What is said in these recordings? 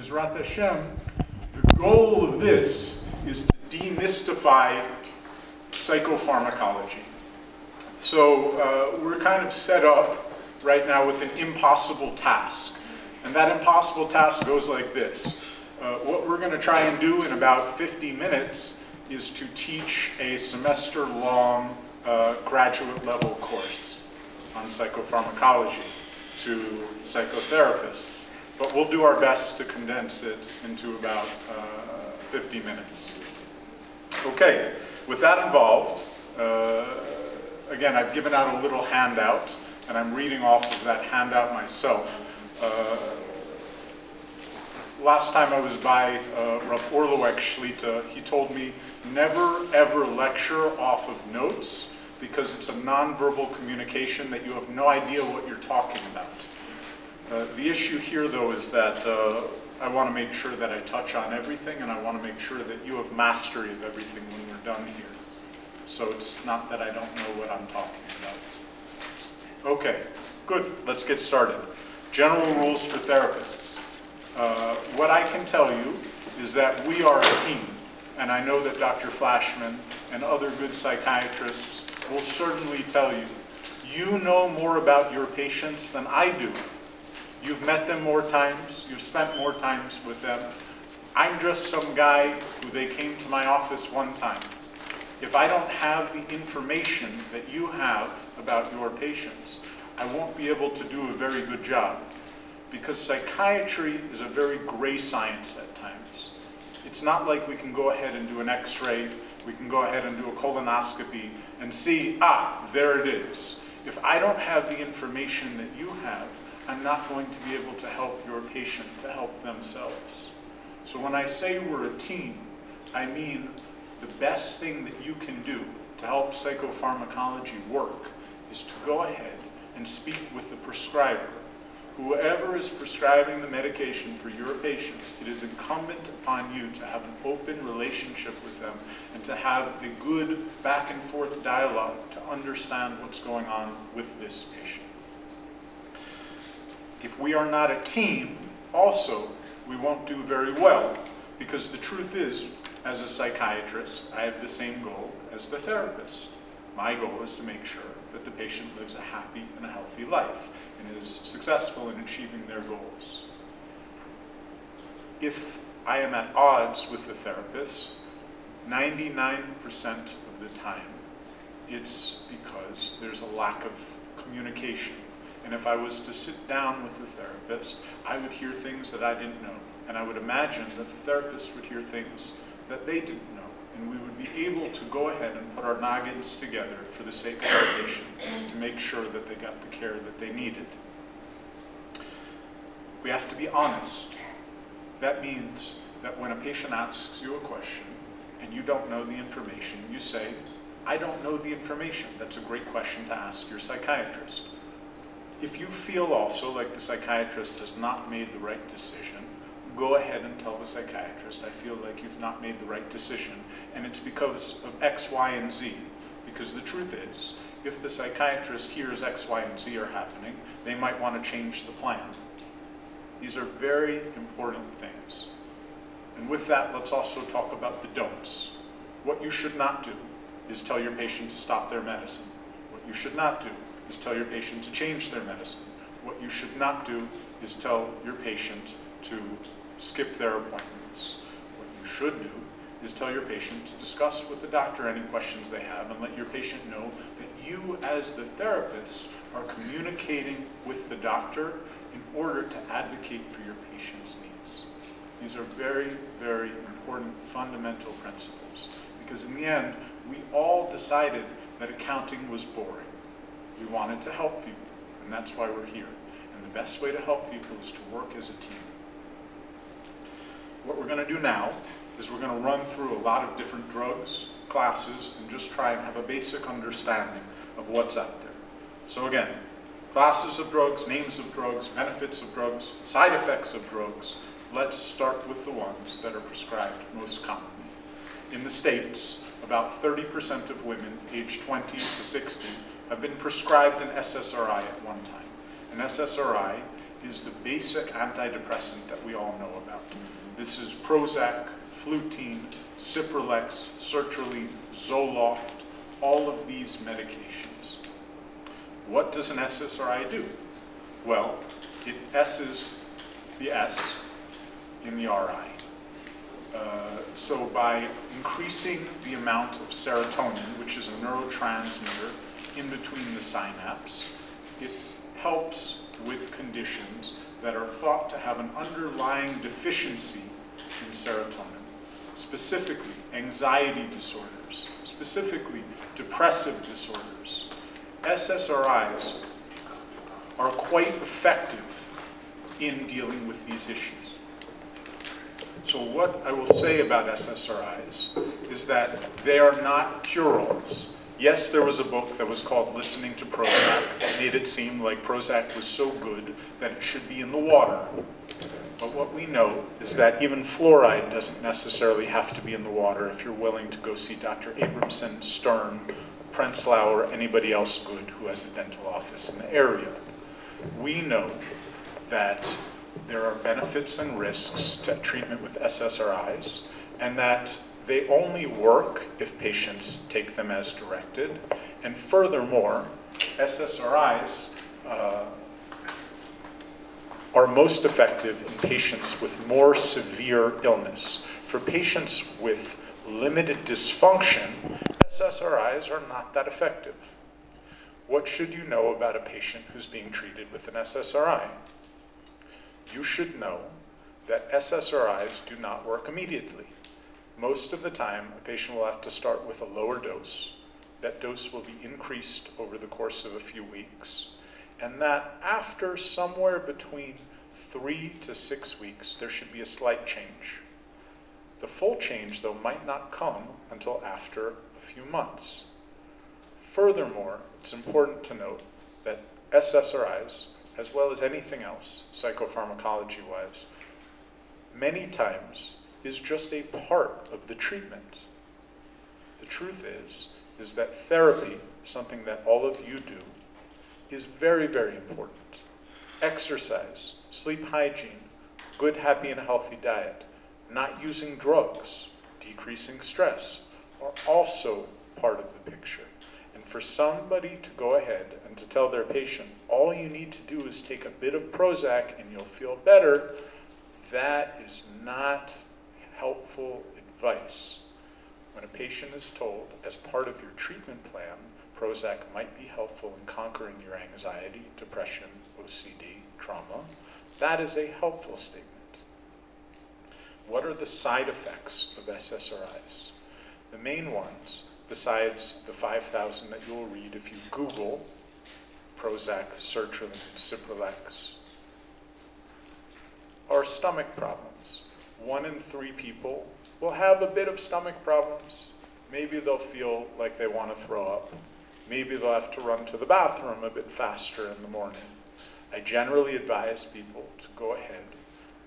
Bezrat Hashem, the goal of this is to demystify psychopharmacology. So uh, we're kind of set up right now with an impossible task. And that impossible task goes like this. Uh, what we're going to try and do in about 50 minutes is to teach a semester-long uh, graduate level course on psychopharmacology to psychotherapists. But we'll do our best to condense it into about uh, 50 minutes. Okay, with that involved, uh, again, I've given out a little handout, and I'm reading off of that handout myself. Uh, last time I was by uh, Rav Orlowek Shlita, he told me never ever lecture off of notes because it's a nonverbal communication that you have no idea what you're talking about. Uh, the issue here though is that uh, I want to make sure that I touch on everything and I want to make sure that you have mastery of everything when we're done here. So it's not that I don't know what I'm talking about. Okay, good, let's get started. General rules for therapists. Uh, what I can tell you is that we are a team, and I know that Dr. Flashman and other good psychiatrists will certainly tell you, you know more about your patients than I do. You've met them more times, you've spent more times with them. I'm just some guy who they came to my office one time. If I don't have the information that you have about your patients, I won't be able to do a very good job because psychiatry is a very gray science at times. It's not like we can go ahead and do an x-ray, we can go ahead and do a colonoscopy and see, ah, there it is. If I don't have the information that you have, I'm not going to be able to help your patient to help themselves. So when I say we're a team, I mean the best thing that you can do to help psychopharmacology work is to go ahead and speak with the prescriber whoever is prescribing the medication for your patients, it is incumbent upon you to have an open relationship with them and to have a good back and forth dialogue to understand what's going on with this patient. If we are not a team, also, we won't do very well because the truth is, as a psychiatrist, I have the same goal as the therapist. My goal is to make sure that the patient lives a happy and a healthy life and is successful in achieving their goals. If I am at odds with the therapist, 99% of the time, it's because there's a lack of communication. And if I was to sit down with the therapist, I would hear things that I didn't know. And I would imagine that the therapist would hear things that they didn't know and we would be able to go ahead and put our noggins together for the sake of our patient to make sure that they got the care that they needed. We have to be honest. That means that when a patient asks you a question and you don't know the information, you say, I don't know the information. That's a great question to ask your psychiatrist. If you feel also like the psychiatrist has not made the right decision, go ahead and tell the psychiatrist, I feel like you've not made the right decision, and it's because of X, Y, and Z. Because the truth is, if the psychiatrist hears X, Y, and Z are happening, they might want to change the plan. These are very important things. And with that, let's also talk about the don'ts. What you should not do is tell your patient to stop their medicine. What you should not do is tell your patient to change their medicine. What you should not do is tell your patient to skip their appointments. What you should do is tell your patient to discuss with the doctor any questions they have and let your patient know that you as the therapist are communicating with the doctor in order to advocate for your patient's needs. These are very, very important fundamental principles because in the end, we all decided that accounting was boring. We wanted to help people, and that's why we're here. And the best way to help people is to work as a team. What we're going to do now is we're going to run through a lot of different drugs, classes, and just try and have a basic understanding of what's out there. So again, classes of drugs, names of drugs, benefits of drugs, side effects of drugs. Let's start with the ones that are prescribed most commonly. In the States, about 30% of women aged 20 to 60 have been prescribed an SSRI at one time. An SSRI is the basic antidepressant that we all know about. This is Prozac, Flutine, Cipralex, Sertraline, Zoloft, all of these medications. What does an SSRI do? Well, it S's the S in the RI. Uh, so by increasing the amount of serotonin, which is a neurotransmitter in between the synapse, it helps with conditions that are thought to have an underlying deficiency in serotonin. Specifically, anxiety disorders, specifically depressive disorders. SSRIs are quite effective in dealing with these issues. So what I will say about SSRIs is that they are not cure-alls. Yes, there was a book that was called Listening to Prozac that made it seem like Prozac was so good that it should be in the water. But what we know is that even fluoride doesn't necessarily have to be in the water if you're willing to go see Dr. Abramson, Stern, Prenzlau, or anybody else good who has a dental office in the area. We know that there are benefits and risks to treatment with SSRIs, and that they only work if patients take them as directed. And furthermore, SSRIs uh, are most effective in patients with more severe illness. For patients with limited dysfunction, SSRIs are not that effective. What should you know about a patient who's being treated with an SSRI? you should know that SSRIs do not work immediately. Most of the time, a patient will have to start with a lower dose. That dose will be increased over the course of a few weeks. And that after somewhere between three to six weeks, there should be a slight change. The full change, though, might not come until after a few months. Furthermore, it's important to note that SSRIs as well as anything else, psychopharmacology wise, many times is just a part of the treatment. The truth is, is that therapy, something that all of you do, is very, very important. Exercise, sleep hygiene, good, happy, and healthy diet, not using drugs, decreasing stress, are also part of the picture. And for somebody to go ahead and to tell their patient, all you need to do is take a bit of Prozac and you'll feel better, that is not helpful advice. When a patient is told, as part of your treatment plan, Prozac might be helpful in conquering your anxiety, depression, OCD, trauma, that is a helpful statement. What are the side effects of SSRIs? The main ones, besides the 5,000 that you'll read if you Google Prozac, sertraline, Cipralex, are stomach problems. One in three people will have a bit of stomach problems. Maybe they'll feel like they want to throw up. Maybe they'll have to run to the bathroom a bit faster in the morning. I generally advise people to go ahead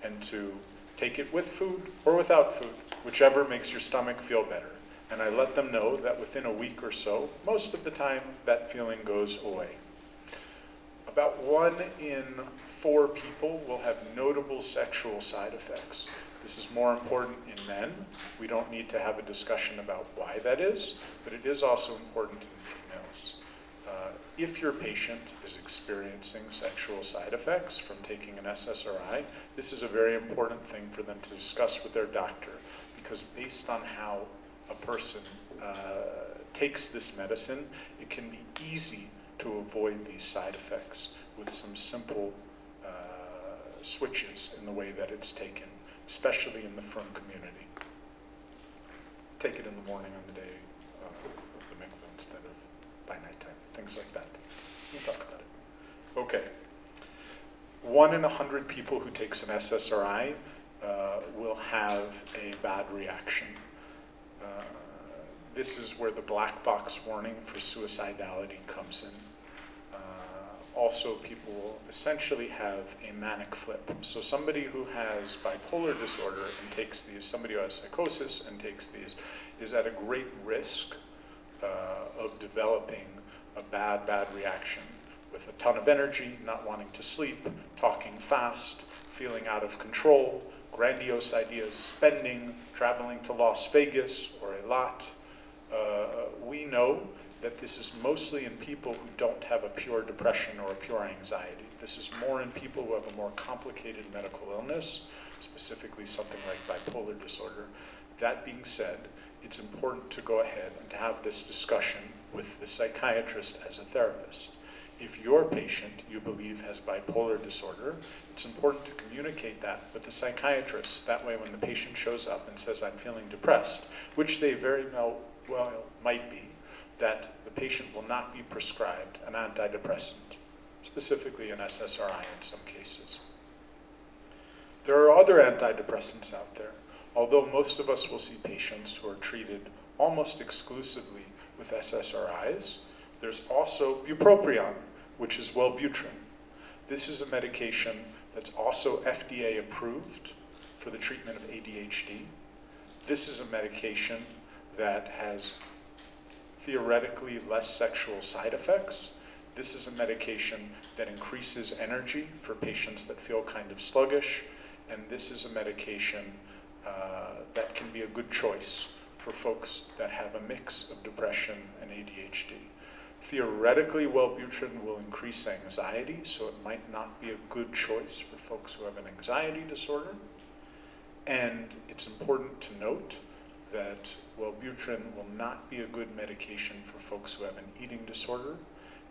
and to take it with food or without food, whichever makes your stomach feel better. And I let them know that within a week or so, most of the time, that feeling goes away about one in four people will have notable sexual side effects. This is more important in men. We don't need to have a discussion about why that is, but it is also important in females. Uh, if your patient is experiencing sexual side effects from taking an SSRI, this is a very important thing for them to discuss with their doctor because based on how a person uh, takes this medicine, it can be easy to avoid these side effects with some simple uh, switches in the way that it's taken, especially in the frum community. Take it in the morning on the day uh, of the mikvah instead of by nighttime, things like that. We'll talk about it. Okay. One in a hundred people who takes an SSRI uh, will have a bad reaction. Uh, this is where the black box warning for suicidality comes in also people will essentially have a manic flip. So somebody who has bipolar disorder and takes these, somebody who has psychosis and takes these, is at a great risk uh, of developing a bad, bad reaction with a ton of energy, not wanting to sleep, talking fast, feeling out of control, grandiose ideas, spending, traveling to Las Vegas or a lot. Uh, we know that this is mostly in people who don't have a pure depression or a pure anxiety. This is more in people who have a more complicated medical illness, specifically something like bipolar disorder. That being said, it's important to go ahead and have this discussion with the psychiatrist as a therapist. If your patient, you believe, has bipolar disorder, it's important to communicate that with the psychiatrist. That way, when the patient shows up and says, I'm feeling depressed, which they very well might be, that the patient will not be prescribed an antidepressant, specifically an SSRI in some cases. There are other antidepressants out there, although most of us will see patients who are treated almost exclusively with SSRIs. There's also bupropion, which is Wellbutrin. This is a medication that's also FDA approved for the treatment of ADHD. This is a medication that has theoretically less sexual side effects. This is a medication that increases energy for patients that feel kind of sluggish. And this is a medication uh, that can be a good choice for folks that have a mix of depression and ADHD. Theoretically, Wellbutrin will increase anxiety, so it might not be a good choice for folks who have an anxiety disorder. And it's important to note that Wellbutrin will not be a good medication for folks who have an eating disorder.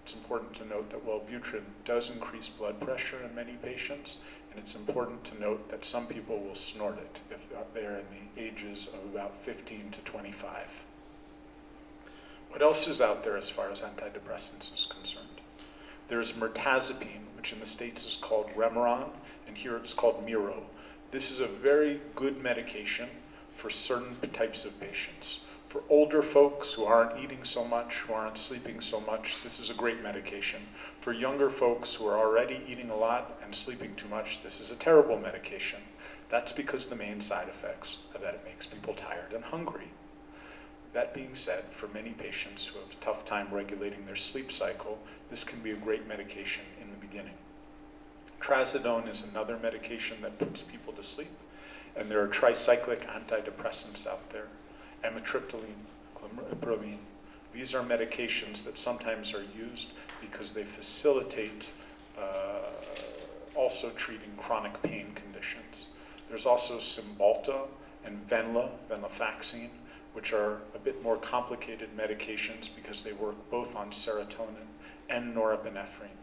It's important to note that Wellbutrin does increase blood pressure in many patients, and it's important to note that some people will snort it if they're in the ages of about 15 to 25. What else is out there as far as antidepressants is concerned? There's mirtazapine, which in the States is called Remeron, and here it's called Miro. This is a very good medication for certain types of patients. For older folks who aren't eating so much, who aren't sleeping so much, this is a great medication. For younger folks who are already eating a lot and sleeping too much, this is a terrible medication. That's because the main side effects are that it makes people tired and hungry. That being said, for many patients who have a tough time regulating their sleep cycle, this can be a great medication in the beginning. Trazodone is another medication that puts people to sleep, and there are tricyclic antidepressants out there amitriptyline, clomipramine. These are medications that sometimes are used because they facilitate uh, also treating chronic pain conditions. There's also Cymbalta and Venla, venlafaxine, which are a bit more complicated medications because they work both on serotonin and norepinephrine.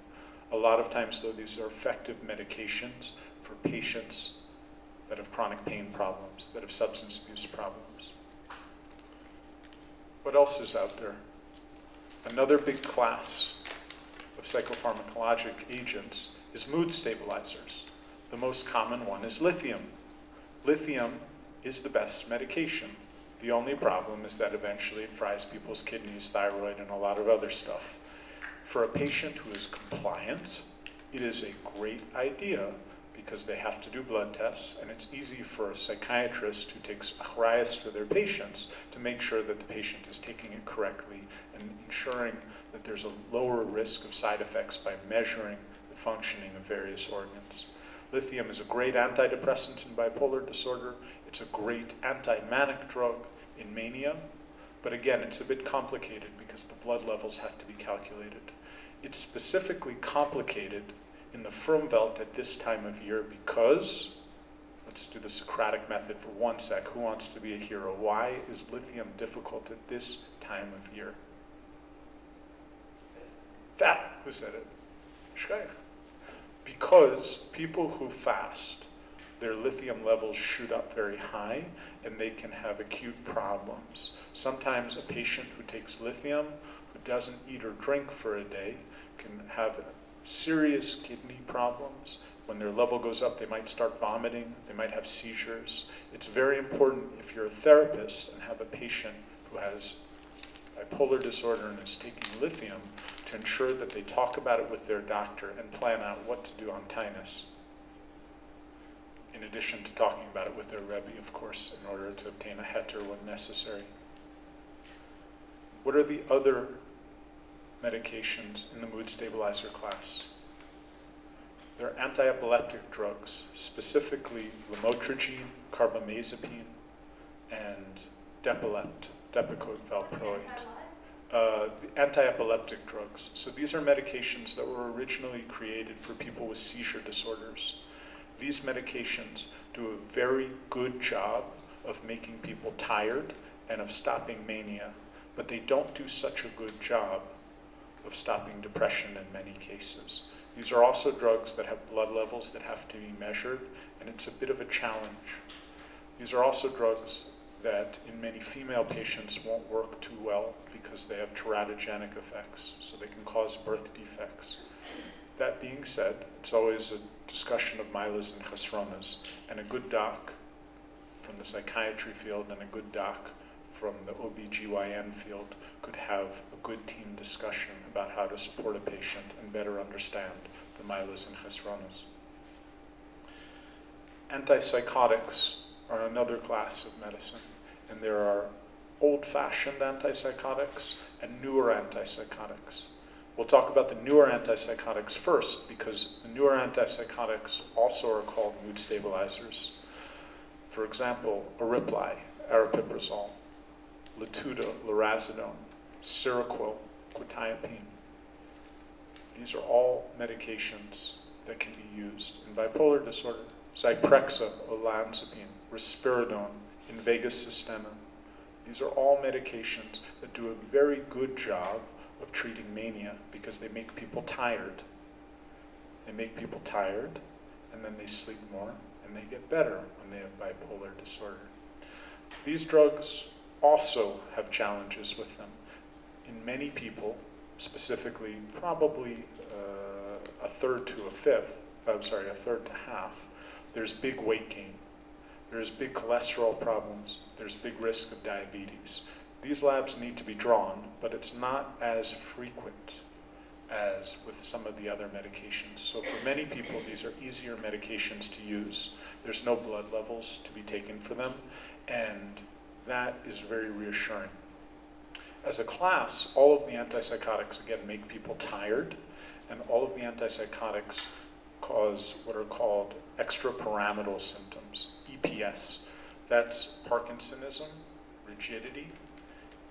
A lot of times, though, these are effective medications for patients that have chronic pain problems, that have substance abuse problems. What else is out there? Another big class of psychopharmacologic agents is mood stabilizers. The most common one is lithium. Lithium is the best medication. The only problem is that eventually it fries people's kidneys, thyroid, and a lot of other stuff. For a patient who is compliant, it is a great idea because they have to do blood tests, and it's easy for a psychiatrist who takes achrayas for their patients to make sure that the patient is taking it correctly and ensuring that there's a lower risk of side effects by measuring the functioning of various organs. Lithium is a great antidepressant in bipolar disorder. It's a great anti-manic drug in mania. But again, it's a bit complicated because the blood levels have to be calculated. It's specifically complicated in the Frumwelt at this time of year because, let's do the Socratic method for one sec. Who wants to be a hero? Why is lithium difficult at this time of year? That, who said it? Because people who fast, their lithium levels shoot up very high and they can have acute problems. Sometimes a patient who takes lithium, who doesn't eat or drink for a day, can have serious kidney problems. When their level goes up, they might start vomiting, they might have seizures. It's very important if you're a therapist and have a patient who has bipolar disorder and is taking lithium to ensure that they talk about it with their doctor and plan out what to do on tinus. In addition to talking about it with their Rebbe, of course, in order to obtain a heter when necessary. What are the other medications in the mood stabilizer class. They're anti-epileptic drugs, specifically lamotrigine, carbamazepine, and Depalept, Depakote valproate. Uh, the anti-epileptic drugs. So these are medications that were originally created for people with seizure disorders. These medications do a very good job of making people tired and of stopping mania, but they don't do such a good job of stopping depression in many cases. These are also drugs that have blood levels that have to be measured, and it's a bit of a challenge. These are also drugs that in many female patients won't work too well because they have teratogenic effects, so they can cause birth defects. That being said, it's always a discussion of milas and chesronas, and a good doc from the psychiatry field and a good doc from the OBGYN field could have a good team discussion about how to support a patient and better understand the milas and chesronas. Antipsychotics are another class of medicine, and there are old-fashioned antipsychotics and newer antipsychotics. We'll talk about the newer antipsychotics first because the newer antipsychotics also are called mood stabilizers. For example, Aripiprazole, aripiprazole, Latuda, lurasidone, Seroquel, quetiapine. These are all medications that can be used in bipolar disorder. Zyprexa, olanzapine, risperidone, Invega Sustenna. These are all medications that do a very good job of treating mania because they make people tired. They make people tired, and then they sleep more, and they get better when they have bipolar disorder. These drugs also have challenges with them. In many people, specifically probably uh, a third to a fifth, I'm sorry, a third to half, there's big weight gain. There's big cholesterol problems. There's big risk of diabetes. These labs need to be drawn, but it's not as frequent as with some of the other medications. So for many people, these are easier medications to use. There's no blood levels to be taken for them, and that is very reassuring. As a class, all of the antipsychotics, again, make people tired, and all of the antipsychotics cause what are called extrapyramidal symptoms, EPS. That's Parkinsonism, rigidity.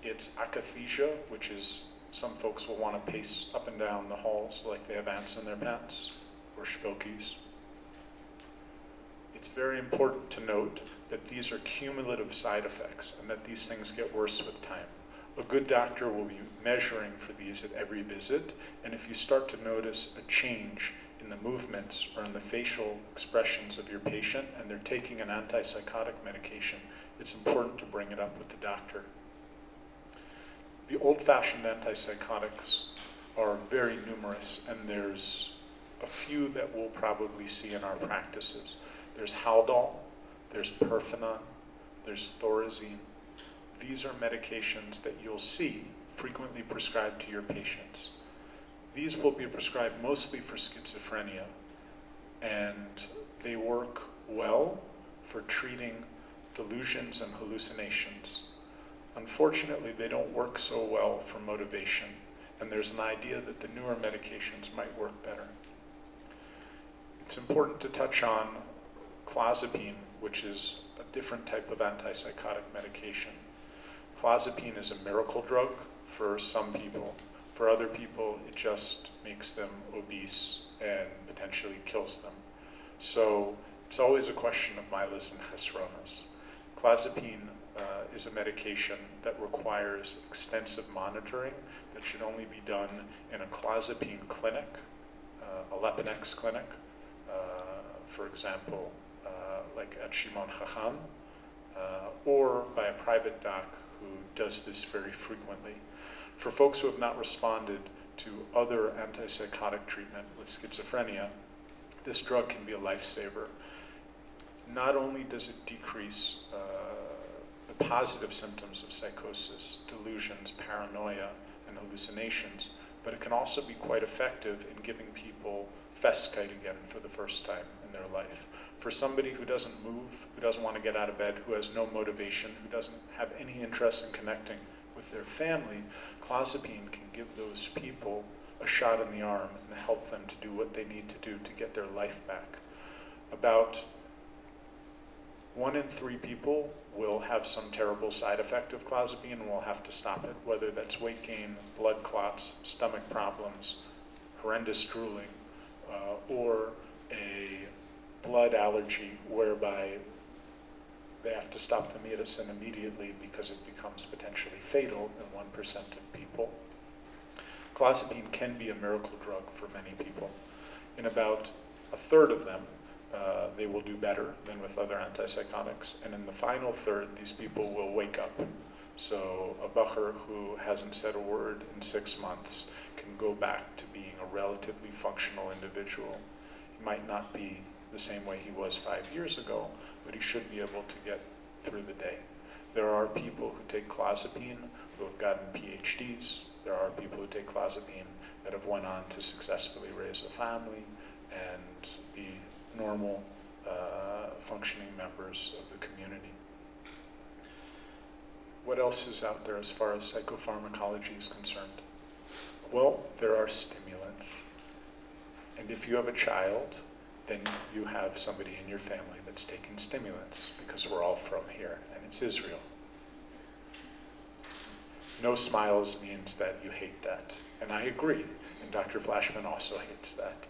It's akathisia, which is some folks will want to pace up and down the halls like they have ants in their pants, or spilkies. It's very important to note that these are cumulative side effects and that these things get worse with time. A good doctor will be measuring for these at every visit, and if you start to notice a change in the movements or in the facial expressions of your patient and they're taking an antipsychotic medication, it's important to bring it up with the doctor. The old-fashioned antipsychotics are very numerous, and there's a few that we'll probably see in our practices. There's Haldol, there's Perphenan, there's Thorazine. These are medications that you'll see frequently prescribed to your patients. These will be prescribed mostly for schizophrenia, and they work well for treating delusions and hallucinations. Unfortunately, they don't work so well for motivation, and there's an idea that the newer medications might work better. It's important to touch on clozapine, which is a different type of antipsychotic medication. Clozapine is a miracle drug for some people. For other people, it just makes them obese and potentially kills them. So it's always a question of milas and chesronas. Clozapine uh, is a medication that requires extensive monitoring that should only be done in a clozapine clinic, uh, a Leponex clinic, uh, for example, like at Shimon Chacham, uh, or by a private doc who does this very frequently. For folks who have not responded to other antipsychotic treatment with schizophrenia, this drug can be a lifesaver. Not only does it decrease uh, the positive symptoms of psychosis, delusions, paranoia, and hallucinations, but it can also be quite effective in giving people Festkeit again for the first time in their life. For somebody who doesn't move, who doesn't want to get out of bed, who has no motivation, who doesn't have any interest in connecting with their family, clozapine can give those people a shot in the arm and help them to do what they need to do to get their life back. About one in three people will have some terrible side effect of clozapine and will have to stop it, whether that's weight gain, blood clots, stomach problems, horrendous drooling, uh, or a blood allergy whereby they have to stop the medicine immediately because it becomes potentially fatal in 1% of people. Clozapine can be a miracle drug for many people. In about a third of them, uh, they will do better than with other antipsychotics. And in the final third, these people will wake up. So a bacher who hasn't said a word in six months can go back to being a relatively functional individual. He might not be the same way he was five years ago, but he should be able to get through the day. There are people who take clozapine who have gotten PhDs. There are people who take clozapine that have went on to successfully raise a family and be normal, uh, functioning members of the community. What else is out there as far as psychopharmacology is concerned? Well, there are stimulants. And if you have a child, then you have somebody in your family that's taking stimulants because we're all from here and it's Israel. No smiles means that you hate that. And I agree. And Dr. Flashman also hates that.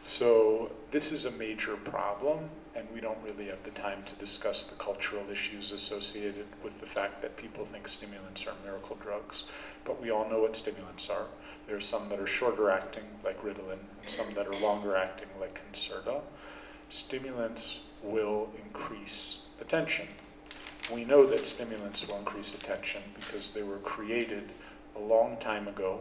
So this is a major problem, and we don't really have the time to discuss the cultural issues associated with the fact that people think stimulants are miracle drugs. But we all know what stimulants are. There are some that are shorter acting, like Ritalin, and some that are longer acting, like Concerta. Stimulants will increase attention. We know that stimulants will increase attention because they were created a long time ago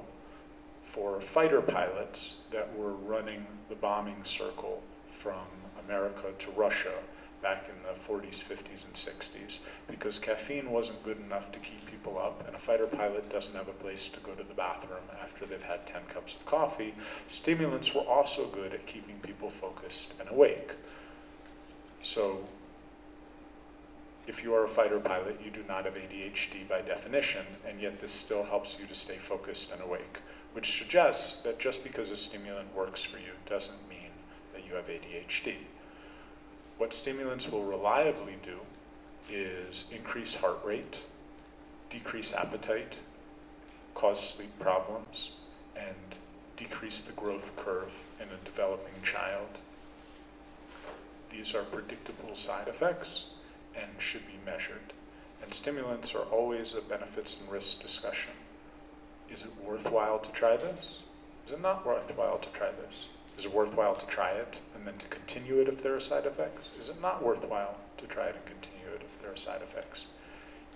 for fighter pilots that were running the bombing circle from America to Russia back in the 40s, 50s, and 60s because caffeine wasn't good enough to keep people up, and a fighter pilot doesn't have a place to go to the bathroom after they've had 10 cups of coffee. Stimulants were also good at keeping people focused and awake. So if you are a fighter pilot, you do not have ADHD by definition, and yet this still helps you to stay focused and awake which suggests that just because a stimulant works for you doesn't mean that you have ADHD. What stimulants will reliably do is increase heart rate, decrease appetite, cause sleep problems, and decrease the growth curve in a developing child. These are predictable side effects and should be measured. And stimulants are always a benefits and risks discussion. Is it worthwhile to try this? Is it not worthwhile to try this? Is it worthwhile to try it and then to continue it if there are side effects? Is it not worthwhile to try it and continue it if there are side effects?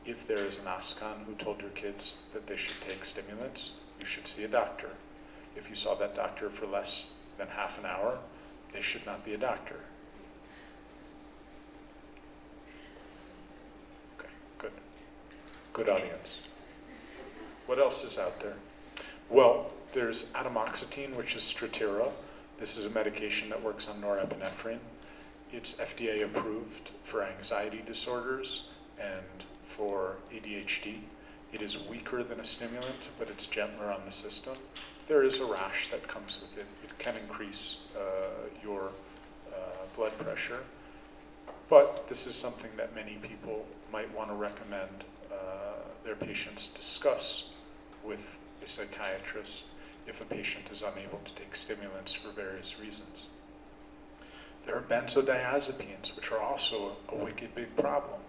If there is an askan who told your kids that they should take stimulants, you should see a doctor. If you saw that doctor for less than half an hour, they should not be a doctor. Okay, good. Good audience. What else is out there? Well, there's atomoxetine, which is Strattera. This is a medication that works on norepinephrine. It's FDA approved for anxiety disorders and for ADHD. It is weaker than a stimulant, but it's gentler on the system. There is a rash that comes with it. It can increase uh, your uh, blood pressure. But this is something that many people might want to recommend uh, their patients discuss with a psychiatrist if a patient is unable to take stimulants for various reasons. There are benzodiazepines, which are also a, wicked big problem.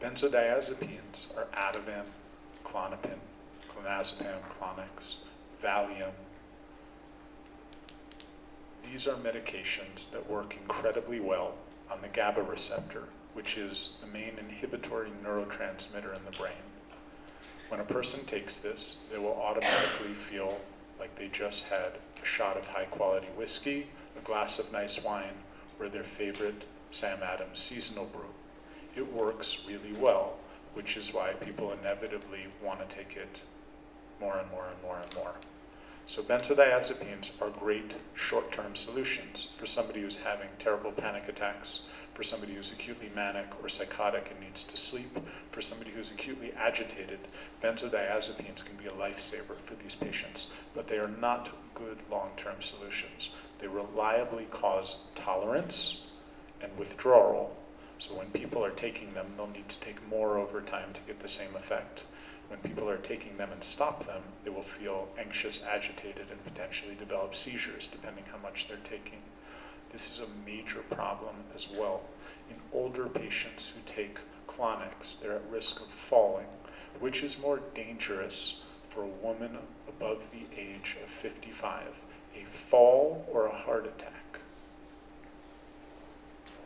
Benzodiazepines are Ativan, Klonopin, clonazepam, Clonex, Valium. These are medications that work incredibly well on the GABA receptor, which is the main inhibitory neurotransmitter in the brain. When a person takes this, they will automatically feel like they just had a shot of high quality whiskey, a glass of nice wine, or their favorite Sam Adams seasonal brew. It works really well, which is why people inevitably want to take it more and more and more and more. So benzodiazepines are great short-term solutions for somebody who's having terrible panic attacks, for somebody who's acutely manic or psychotic and needs to sleep. For somebody who's acutely agitated, benzodiazepines can be a lifesaver for these patients, but they are not good long-term solutions. They reliably cause tolerance and withdrawal. So when people are taking them, they'll need to take more over time to get the same effect. When people are taking them and stop them, they will feel anxious, agitated, and potentially develop seizures, depending how much they're taking. This is a major problem as well. In older patients who take Clonex, they're at risk of falling, which is more dangerous for a woman above the age of 55, a fall or a heart attack.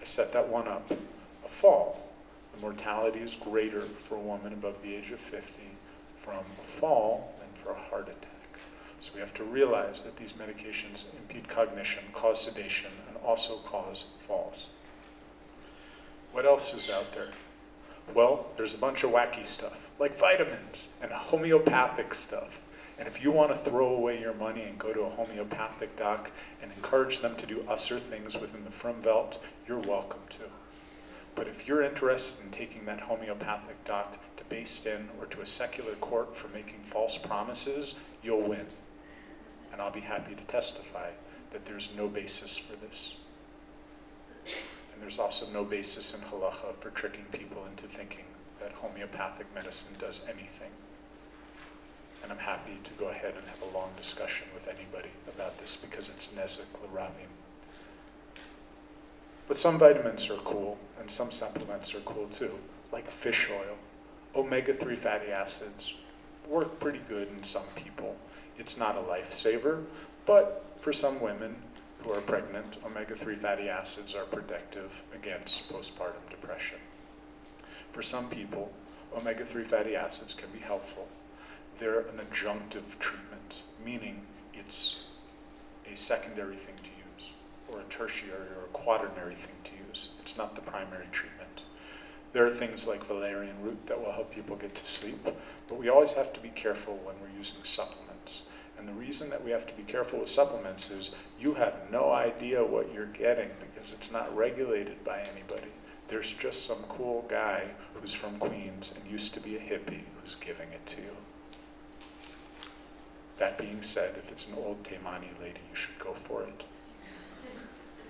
I set that one up. A fall. The mortality is greater for a woman above the age of 50 from a fall than for a heart attack. So we have to realize that these medications impede cognition, cause sedation, also cause falls. What else is out there? Well, there's a bunch of wacky stuff, like vitamins and homeopathic stuff. And if you want to throw away your money and go to a homeopathic doc and encourage them to do usser things within the Frumwelt, you're welcome to. But if you're interested in taking that homeopathic doc to Beis Din or to a secular court for making false promises, you'll win. And I'll be happy to testify that there's no basis for this. And there's also no basis in halacha for tricking people into thinking that homeopathic medicine does anything. And I'm happy to go ahead and have a long discussion with anybody about this because it's nezek l'ravim. But some vitamins are cool, and some supplements are cool too, like fish oil. Omega-3 fatty acids work pretty good in some people. It's not a lifesaver, but for some women who are pregnant, omega-3 fatty acids are protective against postpartum depression. For some people, omega-3 fatty acids can be helpful. They're an adjunctive treatment, meaning it's a secondary thing to use, or a tertiary or a quaternary thing to use. It's not the primary treatment. There are things like valerian root that will help people get to sleep, but we always have to be careful when we're using supplements. And the reason that we have to be careful with supplements is you have no idea what you're getting because it's not regulated by anybody. There's just some cool guy who's from Queens and used to be a hippie who's giving it to you. That being said, if it's an old Taimani lady, you should go for it.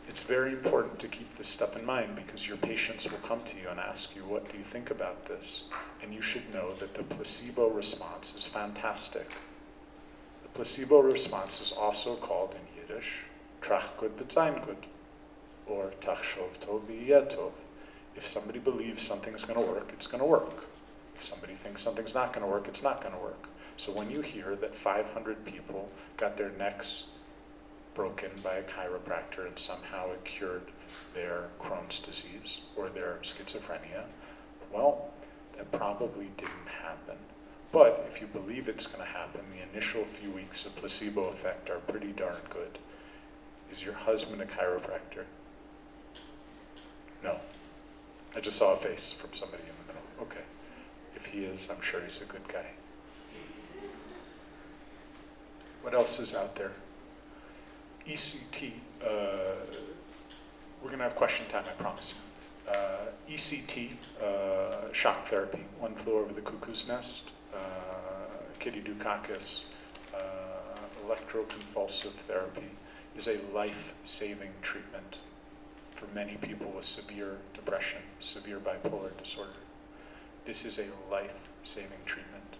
It's very important to keep this stuff in mind because your patients will come to you and ask you, what do you think about this? And you should know that the placebo response is fantastic. Placebo response is also called in Yiddish, trachgut v'tzaingut, or tachshov tov tov. If somebody believes something's going to work, it's going to work. If somebody thinks something's not going to work, it's not going to work. So when you hear that 500 people got their necks broken by a chiropractor and somehow it cured their Crohn's disease or their schizophrenia, well, that probably didn't happen. But if you believe it's going to happen, the initial few weeks of placebo effect are pretty darn good. Is your husband a chiropractor? No. I just saw a face from somebody in the middle. Okay. If he is, I'm sure he's a good guy. What else is out there? ECT. Uh, we're going to have question time, I promise. Uh, ECT, uh, shock therapy, one flew over the cuckoo's nest, Kitty Dukakis, uh, electroconvulsive therapy is a life-saving treatment for many people with severe depression, severe bipolar disorder. This is a life-saving treatment.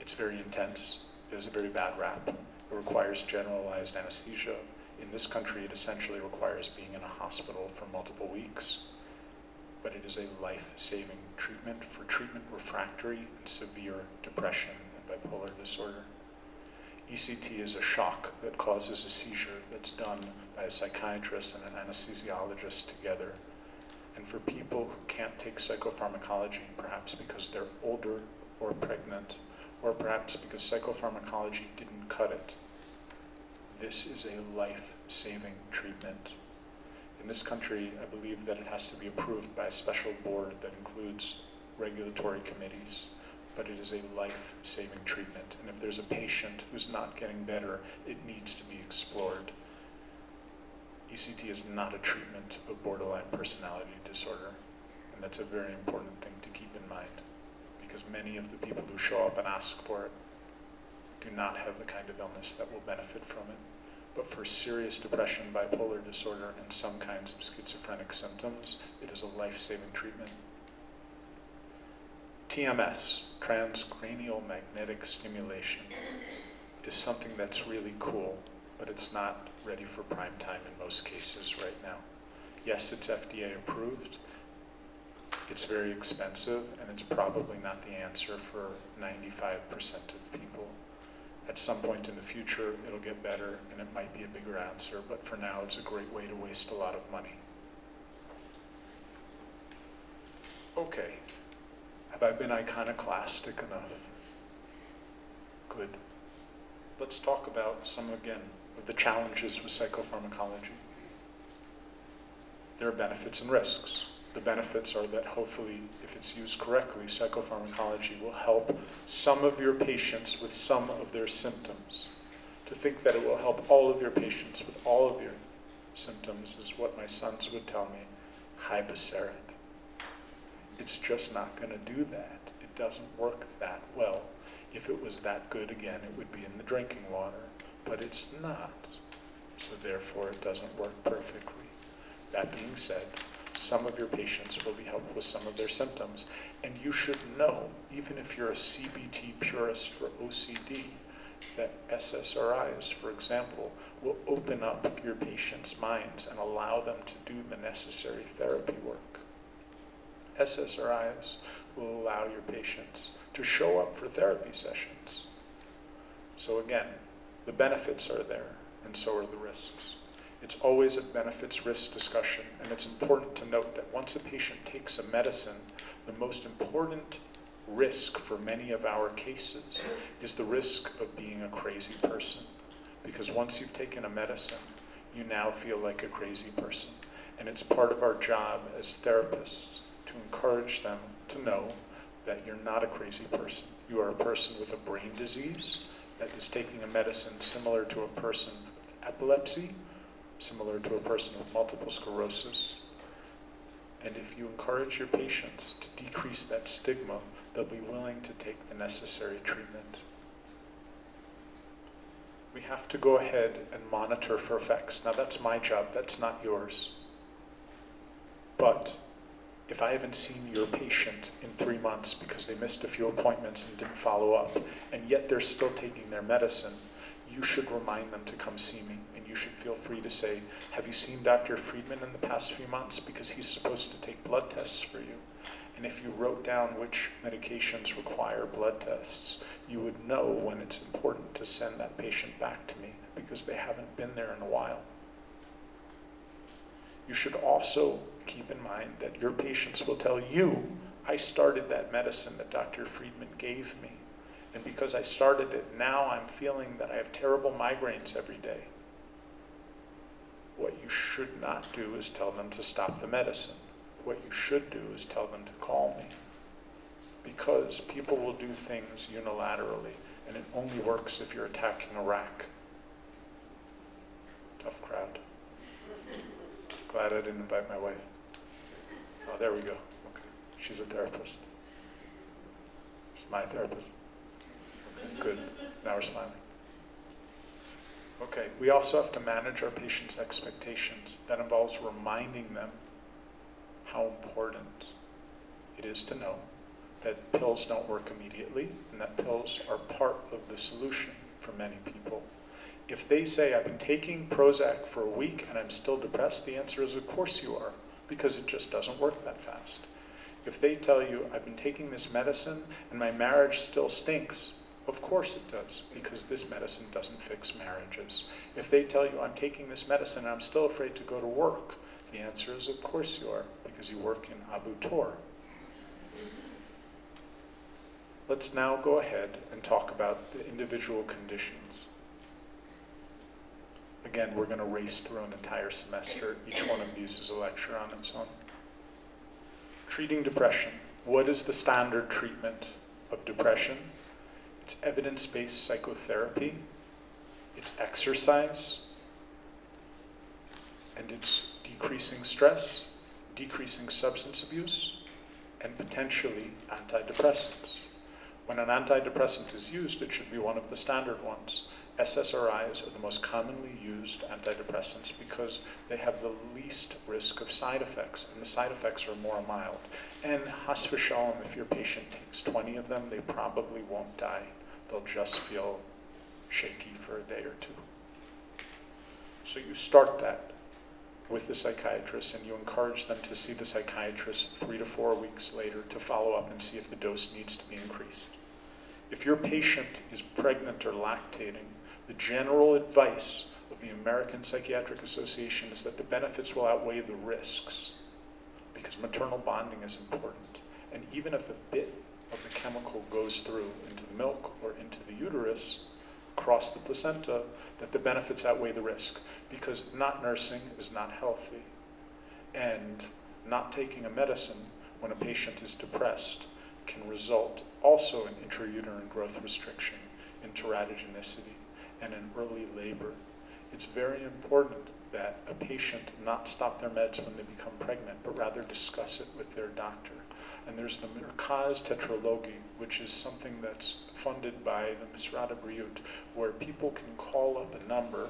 It's very intense. It has a very bad rap. It requires generalized anesthesia. In this country, it essentially requires being in a hospital for multiple weeks. But it is a life-saving treatment for treatment refractory and severe depression and bipolar disorder. ECT is a shock that causes a seizure that's done by a psychiatrist and an anesthesiologist together. And for people who can't take psychopharmacology, perhaps because they're older or pregnant, or perhaps because psychopharmacology didn't cut it, this is a life-saving treatment. In this country, I believe that it has to be approved by a special board that includes regulatory committees but it is a life-saving treatment. And if there's a patient who's not getting better, it needs to be explored. ECT is not a treatment of borderline personality disorder. And that's a very important thing to keep in mind because many of the people who show up and ask for it do not have the kind of illness that will benefit from it. But for serious depression, bipolar disorder, and some kinds of schizophrenic symptoms, it is a life-saving treatment. TMS, transcranial magnetic stimulation, is something that's really cool, but it's not ready for prime time in most cases right now. Yes, it's FDA approved. It's very expensive, and it's probably not the answer for 95% of people. At some point in the future, it'll get better, and it might be a bigger answer, but for now, it's a great way to waste a lot of money. Okay, have I been iconoclastic enough? Good. Let's talk about some, again, of the challenges with psychopharmacology. There are benefits and risks. The benefits are that hopefully, if it's used correctly, psychopharmacology will help some of your patients with some of their symptoms. To think that it will help all of your patients with all of your symptoms is what my sons would tell me, hypoceret. It's just not going to do that. It doesn't work that well. If it was that good, again, it would be in the drinking water, but it's not. So therefore, it doesn't work perfectly. That being said, some of your patients will be helped with some of their symptoms. And you should know, even if you're a CBT purist for OCD, that SSRIs, for example, will open up your patients' minds and allow them to do the necessary therapy work. SSRIs will allow your patients to show up for therapy sessions. So again, the benefits are there, and so are the risks. It's always a benefits risk discussion, and it's important to note that once a patient takes a medicine, the most important risk for many of our cases is the risk of being a crazy person. Because once you've taken a medicine, you now feel like a crazy person. And it's part of our job as therapists to encourage them to know that you're not a crazy person. You are a person with a brain disease that is taking a medicine similar to a person with epilepsy similar to a person with multiple sclerosis. And if you encourage your patients to decrease that stigma, they'll be willing to take the necessary treatment. We have to go ahead and monitor for effects. Now, that's my job, that's not yours. But if I haven't seen your patient in three months because they missed a few appointments and didn't follow up, and yet they're still taking their medicine, you should remind them to come see me should feel free to say, have you seen Dr. Freedman in the past few months? Because he's supposed to take blood tests for you. And if you wrote down which medications require blood tests, you would know when it's important to send that patient back to me because they haven't been there in a while. You should also keep in mind that your patients will tell you, I started that medicine that Dr. Freedman gave me. And because I started it, now I'm feeling that I have terrible migraines every day. What you should not do is tell them to stop the medicine. What you should do is tell them to call me. Because people will do things unilaterally, and it only works if you're attacking Iraq. Tough crowd. Glad I didn't invite my wife. Oh, there we go. Okay. She's a therapist. She's my therapist. Good. Now we're smiling. Okay, we also have to manage our patients' expectations. That involves reminding them how important it is to know that pills don't work immediately and that pills are part of the solution for many people. If they say, I've been taking Prozac for a week and I'm still depressed, the answer is, of course you are, because it just doesn't work that fast. If they tell you, I've been taking this medicine and my marriage still stinks, of course it does, because this medicine doesn't fix marriages. If they tell you, I'm taking this medicine and I'm still afraid to go to work, the answer is, of course you are, because you work in Abu Tor. Let's now go ahead and talk about the individual conditions. Again, we're going to race through an entire semester. Each one of these is a lecture on its own. Treating depression. What is the standard treatment of depression? It's evidence-based psychotherapy. It's exercise. and it's decreasing stress, decreasing substance abuse, and potentially antidepressants. When an antidepressant is used, it should be one of the standard ones. SSRIs are the most commonly used antidepressants because they have the least risk of side effects, and the side effects are more mild. And has v'shalom, if your patient takes 20 of them, they probably won't die. They'll just feel shaky for a day or two. So you start that with the psychiatrist and you encourage them to see the psychiatrist three to four weeks later to follow up and see if the dose needs to be increased. If your patient is pregnant or lactating, the general advice of the American Psychiatric Association is that the benefits will outweigh the risks because maternal bonding is important. And even if a bit of the chemical goes through into the milk or into the uterus, across the placenta, that the benefits outweigh the risk because not nursing is not healthy. And not taking a medicine when a patient is depressed can result also in intrauterine growth restriction, in teratogenicity, and in early labor. It's very important that a patient not stop their meds when they become pregnant, but rather discuss it with their doctor. And there's the Merkaz Teratology, which is something that's funded by the Misrad Briut, where people can call up a number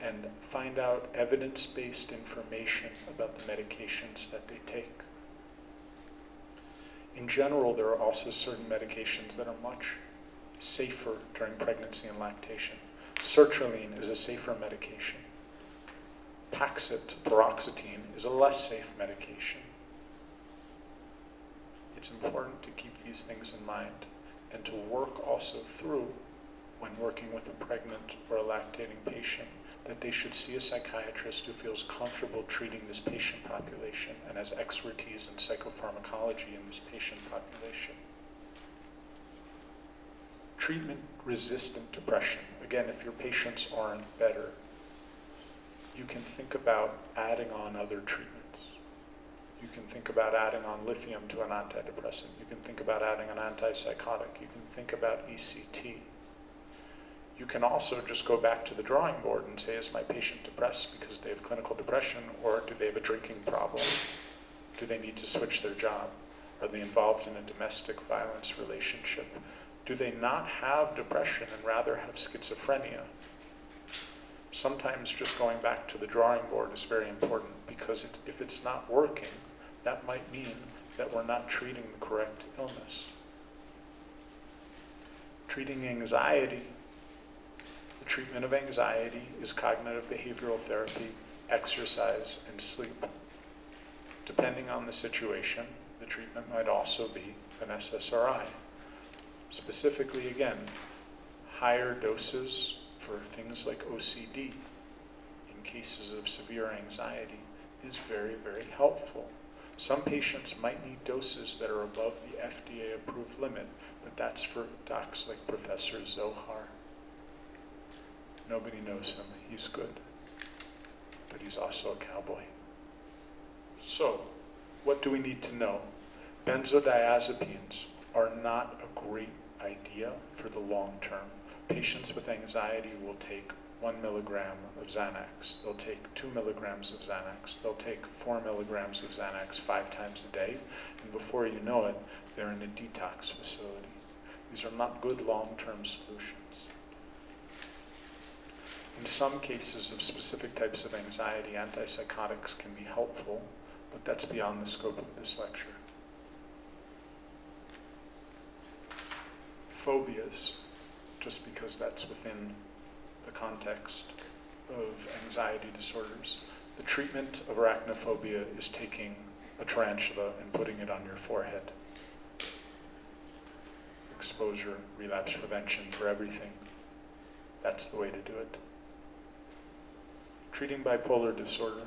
and find out evidence-based information about the medications that they take. In general, there are also certain medications that are much safer during pregnancy and lactation. Sertraline is a safer medication. Paxil, paroxetine, is a less safe medication. It's important to keep these things in mind and to work also through when working with a pregnant or a lactating patient that they should see a psychiatrist who feels comfortable treating this patient population and has expertise in psychopharmacology in this patient population. Treatment resistant depression. Again, if your patients aren't better, you can think about adding on other treatments. You can think about adding on lithium to an antidepressant. You can think about adding an antipsychotic. You can think about ECT. You can also just go back to the drawing board and say, is my patient depressed because they have clinical depression or do they have a drinking problem? Do they need to switch their job? Are they involved in a domestic violence relationship? Do they not have depression and rather have schizophrenia? Sometimes just going back to the drawing board is very important because if it's not working, that might mean that we're not treating the correct illness. Treating anxiety the treatment of anxiety is cognitive behavioral therapy, exercise, and sleep. Depending on the situation, the treatment might also be an SSRI. Specifically, again, higher doses for things like OCD in cases of severe anxiety is very, very helpful. Some patients might need doses that are above the FDA approved limit, but that's for docs like Professor Zohar. Nobody knows him. He's good. But he's also a cowboy. So, what do we need to know? Benzodiazepines are not a great idea for the long term. Patients with anxiety will take one milligram of Xanax. They'll take two milligrams of Xanax. They'll take four milligrams of Xanax five times a day. And before you know it, they're in a detox facility. These are not good long-term solutions. In some cases of specific types of anxiety, antipsychotics can be helpful, but that's beyond the scope of this lecture. Phobias, just because that's within the context of anxiety disorders. The treatment of arachnophobia is taking a tarantula and putting it on your forehead. Exposure, relapse prevention for everything. That's the way to do it treating bipolar disorder.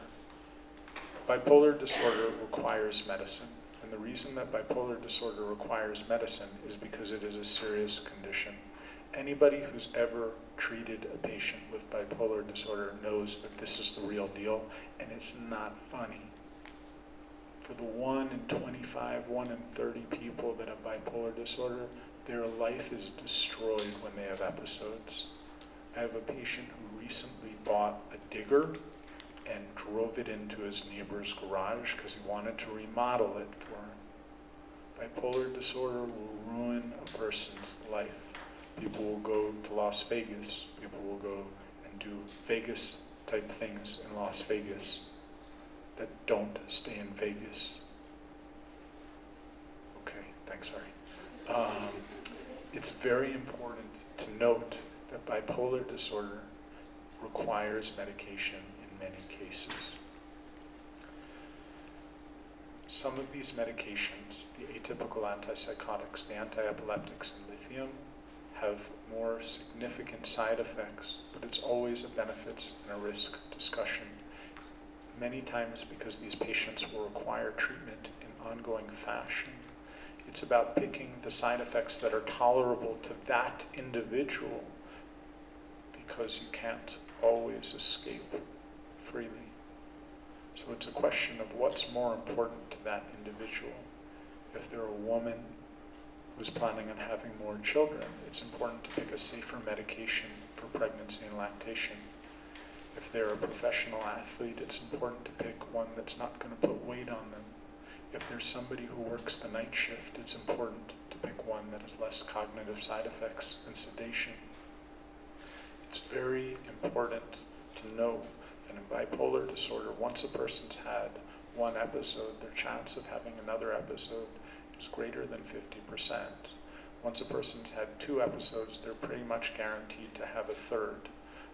Bipolar disorder requires medicine. And the reason that bipolar disorder requires medicine is because it is a serious condition. Anybody who's ever treated a patient with bipolar disorder knows that this is the real deal, and it's not funny. For the 1 in 25, 1 in 30 people that have bipolar disorder, their life is destroyed when they have episodes. I have a patient who recently bought a digger and drove it into his neighbor's garage because he wanted to remodel it for him. Bipolar disorder will ruin a person's life. People will go to Las Vegas. People will go and do Vegas type things in Las Vegas that don't stay in Vegas. Okay, thanks, sorry. Um, it's very important to note that bipolar disorder requires medication in many cases. Some of these medications, the atypical antipsychotics, the antiepileptics, and lithium, have more significant side effects, but it's always a benefits and a risk discussion. Many times because these patients will require treatment in ongoing fashion. It's about picking the side effects that are tolerable to that individual because you can't always escape freely. So it's a question of what's more important to that individual. If they're a woman who's planning on having more children, it's important to pick a safer medication for pregnancy and lactation. If they're a professional athlete, it's important to pick one that's not going to put weight on them. If there's somebody who works the night shift, it's important to pick one that has less cognitive side effects and sedation. It's very important to know that in bipolar disorder, once a person's had one episode, their chance of having another episode is greater than 50%. Once a person's had two episodes, they're pretty much guaranteed to have a third.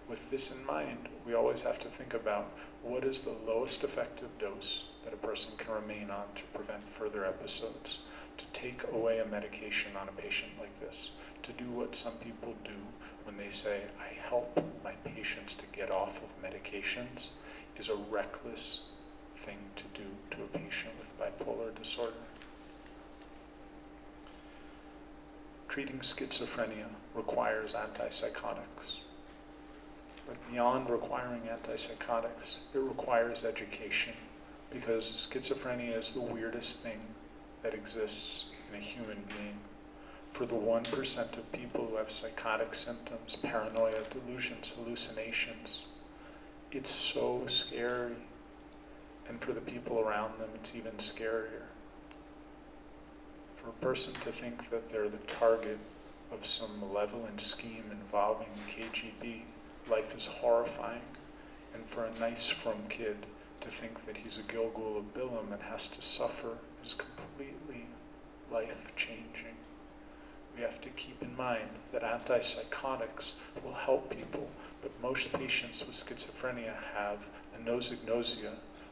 With this in mind, we always have to think about what is the lowest effective dose that a person can remain on to prevent further episodes. To take away a medication on a patient like this, to do what some people do when they say, I help my patients to get off of medications, is a reckless thing to do to a patient with bipolar disorder. Treating schizophrenia requires antipsychotics. But beyond requiring antipsychotics, it requires education because schizophrenia is the weirdest thing that exists in a human being. For the 1% of people who have psychotic symptoms, paranoia, delusions, hallucinations, it's so scary. And for the people around them, it's even scarier for a person to think that they're the target of some malevolent scheme involving the KGB, life is horrifying. And for a nice, frum kid to think that he's a Gilgul of and has to suffer is completely life-changing. We have to keep in mind that antipsychotics will help people, but most patients with schizophrenia have anosognosia,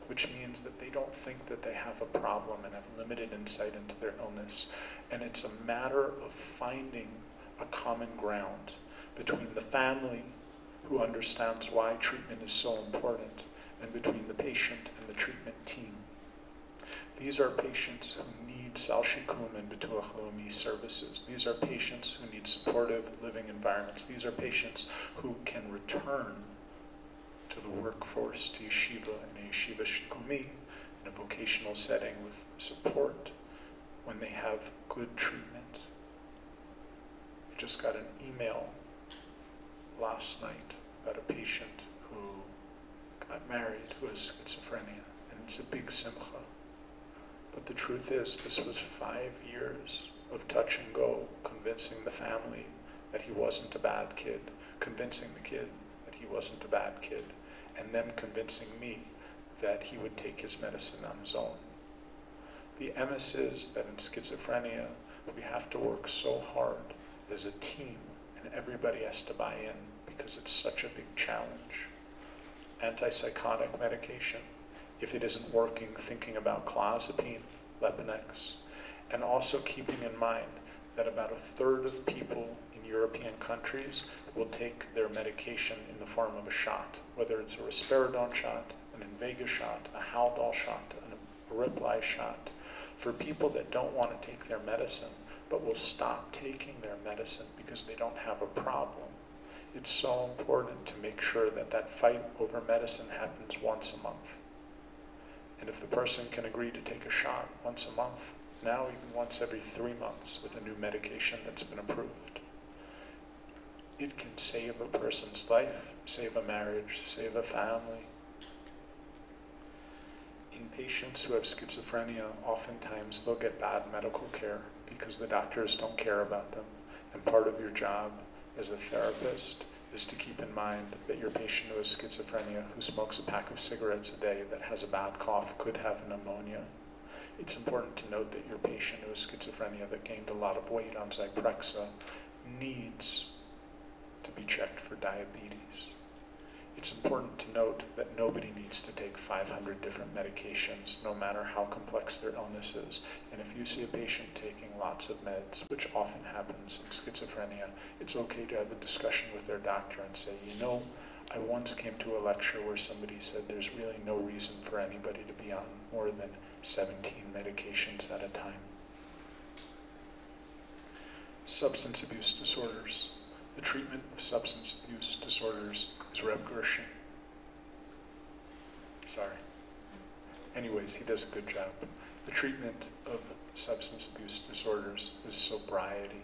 which means that they don't think that they have a problem and have limited insight into their illness. And it's a matter of finding a common ground between the family who understands why treatment is so important and between the patient and the treatment team. These are patients who need Sal Shikum and Bituach Leumi services. These are patients who need supportive living environments. These are patients who can return to the workforce, to yeshiva and yeshiva shikumi in a vocational setting with support when they have good treatment. I just got an email last night about a patient who got married who has schizophrenia, and it's a big simcha. But the truth is, this was five years of touch and go, convincing the family that he wasn't a bad kid, convincing the kid that he wasn't a bad kid, and them convincing me that he would take his medicine on his own. The emes is that in schizophrenia, we have to work so hard as a team, and everybody has to buy in because it's such a big challenge. Antipsychotic medication, if it isn't working, thinking about clozapine, Leponex, and also keeping in mind that about a third of people European countries will take their medication in the form of a shot, whether it's a risperidone shot, an Invega shot, a Haldol shot, a Reply shot. For people that don't want to take their medicine, but will stop taking their medicine because they don't have a problem, it's so important to make sure that that fight over medicine happens once a month. And if the person can agree to take a shot once a month, now even once every three months with a new medication that's been approved, it can save a person's life, save a marriage, save a family. in patients who have schizophrenia, oftentimes they'll get bad medical care because the doctors don't care about them. And part of your job as a therapist is to keep in mind that your patient who has schizophrenia, who smokes a pack of cigarettes a day, that has a bad cough, could have pneumonia. It's important to note that your patient who has schizophrenia that gained a lot of weight on Zyprexa needs to be checked for diabetes. It's important to note that nobody needs to take 500 different medications, no matter how complex their illness is. And if you see a patient taking lots of meds, which often happens in schizophrenia, it's okay to have a discussion with their doctor and say, you know, I once came to a lecture where somebody said there's really no reason for anybody to be on more than 17 medications at a time. Substance abuse disorders. The treatment of substance abuse disorders is Reb Gershon. Sorry. Anyways, he does a good job. The treatment of substance abuse disorders is sobriety.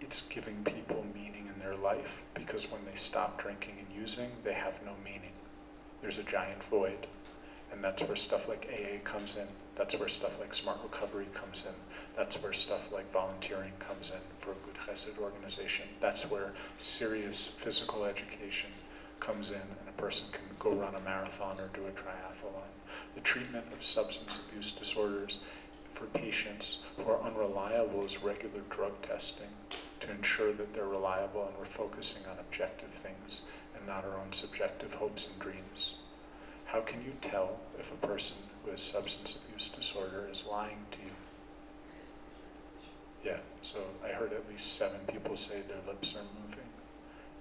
It's giving people meaning in their life because when they stop drinking and using, they have no meaning. There's a giant void. And that's where stuff like AA comes in. That's where stuff like Smart Recovery comes in. That's where stuff like volunteering comes in for a good chesed organization. That's where serious physical education comes in and a person can go run a marathon or do a triathlon. The treatment of substance abuse disorders for patients who are unreliable is regular drug testing to ensure that they're reliable and we're focusing on objective things and not our own subjective hopes and dreams. How can you tell if a person has substance abuse disorder is lying to you? Yeah, so I heard at least seven people say their lips are moving,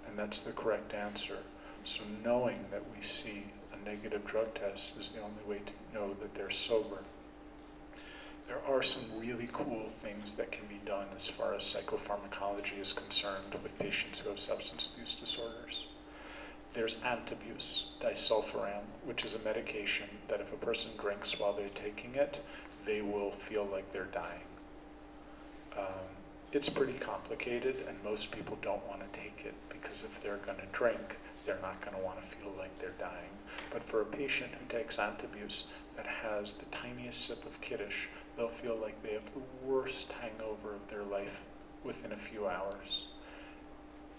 and that's the correct answer. So knowing that we see a negative drug test is the only way to know that they're sober. There are some really cool things that can be done as far as psychopharmacology is concerned with patients who have substance abuse disorders. There's antabuse, disulfiram, which is a medication that if a person drinks while they're taking it, they will feel like they're dying. Um, it's pretty complicated, and most people don't want to take it because if they're going to drink, they're not going to want to feel like they're dying. But for a patient who takes antabuse that has the tiniest sip of kiddush, they'll feel like they have the worst hangover of their life within a few hours.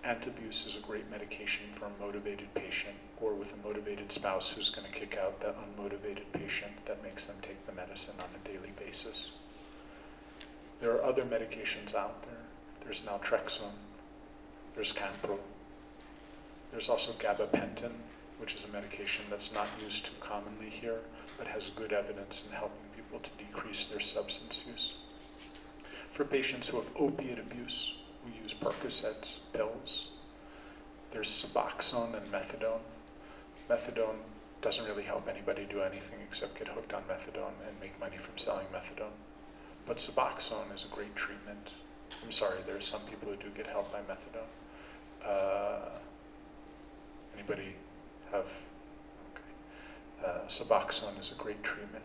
Antabuse is a great medication for a motivated patient or with a motivated spouse who's going to kick out the unmotivated patient that makes them take the medicine on a daily basis. There are other medications out there. There's naltrexone, there's Campral, there's also gabapentin, which is a medication that's not used too commonly here, but has good evidence in helping people to decrease their substance use. For patients who have opiate abuse, we use Percocet pills. There's Suboxone and Methadone. Methadone doesn't really help anybody do anything except get hooked on methadone and make money from selling methadone. But Suboxone is a great treatment. I'm sorry, there are some people who do get help by methadone. Uh, anybody have? Okay. Uh, Suboxone is a great treatment.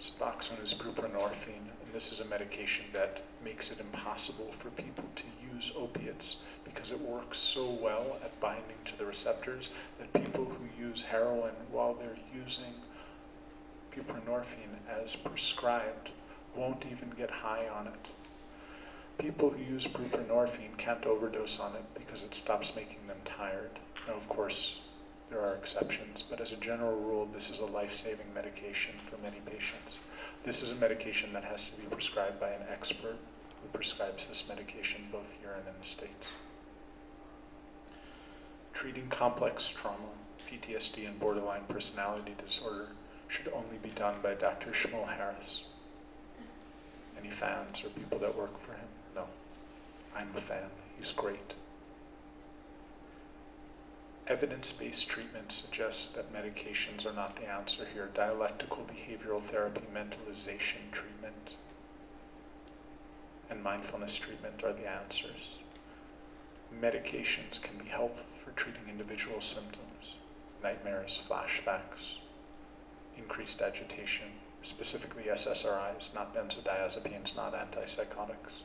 Suboxone is buprenorphine, and this is a medication that makes it impossible for people to use opiates because it works so well at binding to the receptors that people who use heroin while they're using buprenorphine as prescribed won't even get high on it. People who use buprenorphine can't overdose on it because it stops making them tired. Now, of course, there are exceptions, but as a general rule, this is a life-saving medication for many patients. This is a medication that has to be prescribed by an expert who prescribes this medication both here and in the States. Treating complex trauma, PTSD, and borderline personality disorder should only be done by Dr. Shmuel Harris. Any fans or people that work for him? No. I'm a fan. He's great. Evidence-based treatment suggests that medications are not the answer here. Dialectical behavioral therapy, mentalization treatment, and mindfulness treatment are the answers. Medications can be helpful for treating individual symptoms, nightmares, flashbacks, increased agitation, specifically SSRIs, not benzodiazepines, not antipsychotics.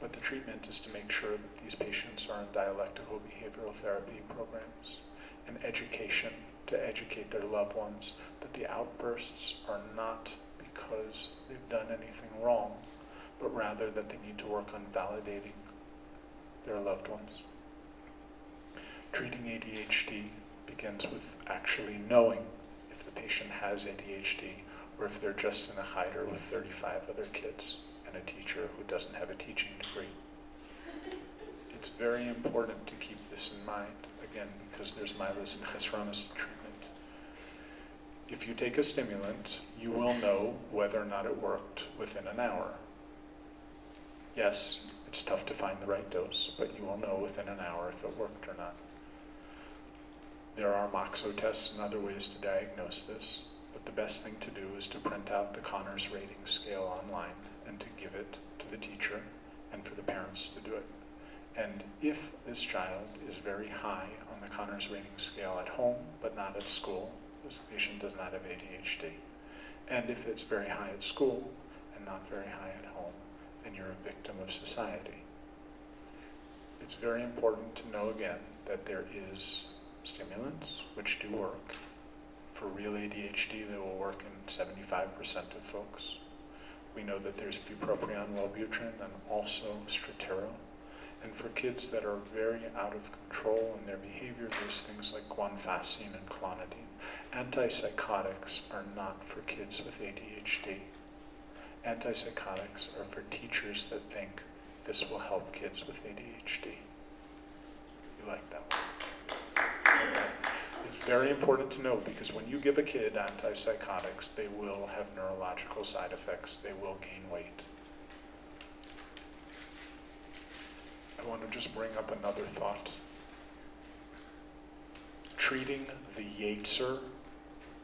But the treatment is to make sure that these patients are in dialectical behavioral therapy programs and education to educate their loved ones that the outbursts are not because they've done anything wrong, but rather that they need to work on validating their loved ones. Treating ADHD begins with actually knowing if the patient has ADHD or if they're just in a cheder with 35 other kids and a teacher who doesn't have a teaching degree. It's very important to keep this in mind, again, because there's milas and chesronis treatment. If you take a stimulant, you will know whether or not it worked within an hour. Yes, it's tough to find the right dose, but you will know within an hour if it worked or not. There are MOXO tests and other ways to diagnose this, but the best thing to do is to print out the Conners rating scale online and to give it to the teacher and for the parents to do it. And if this child is very high on the Conners rating scale at home but not at school, this patient does not have ADHD. And if it's very high at school and not very high at home, then you're a victim of society. It's very important to know again that there is stimulants which do work. For real ADHD, they will work in 75% of folks. We know that there's bupropion, Wellbutrin, and also Strattera. And for kids that are very out of control in their behavior, there's things like guanfacine and clonidine. Antipsychotics are not for kids with ADHD. Antipsychotics are for teachers that think this will help kids with ADHD. You like that one? It's very important to know because when you give a kid antipsychotics, they will have neurological side effects. They will gain weight. I want to just bring up another thought. Treating the Yetzer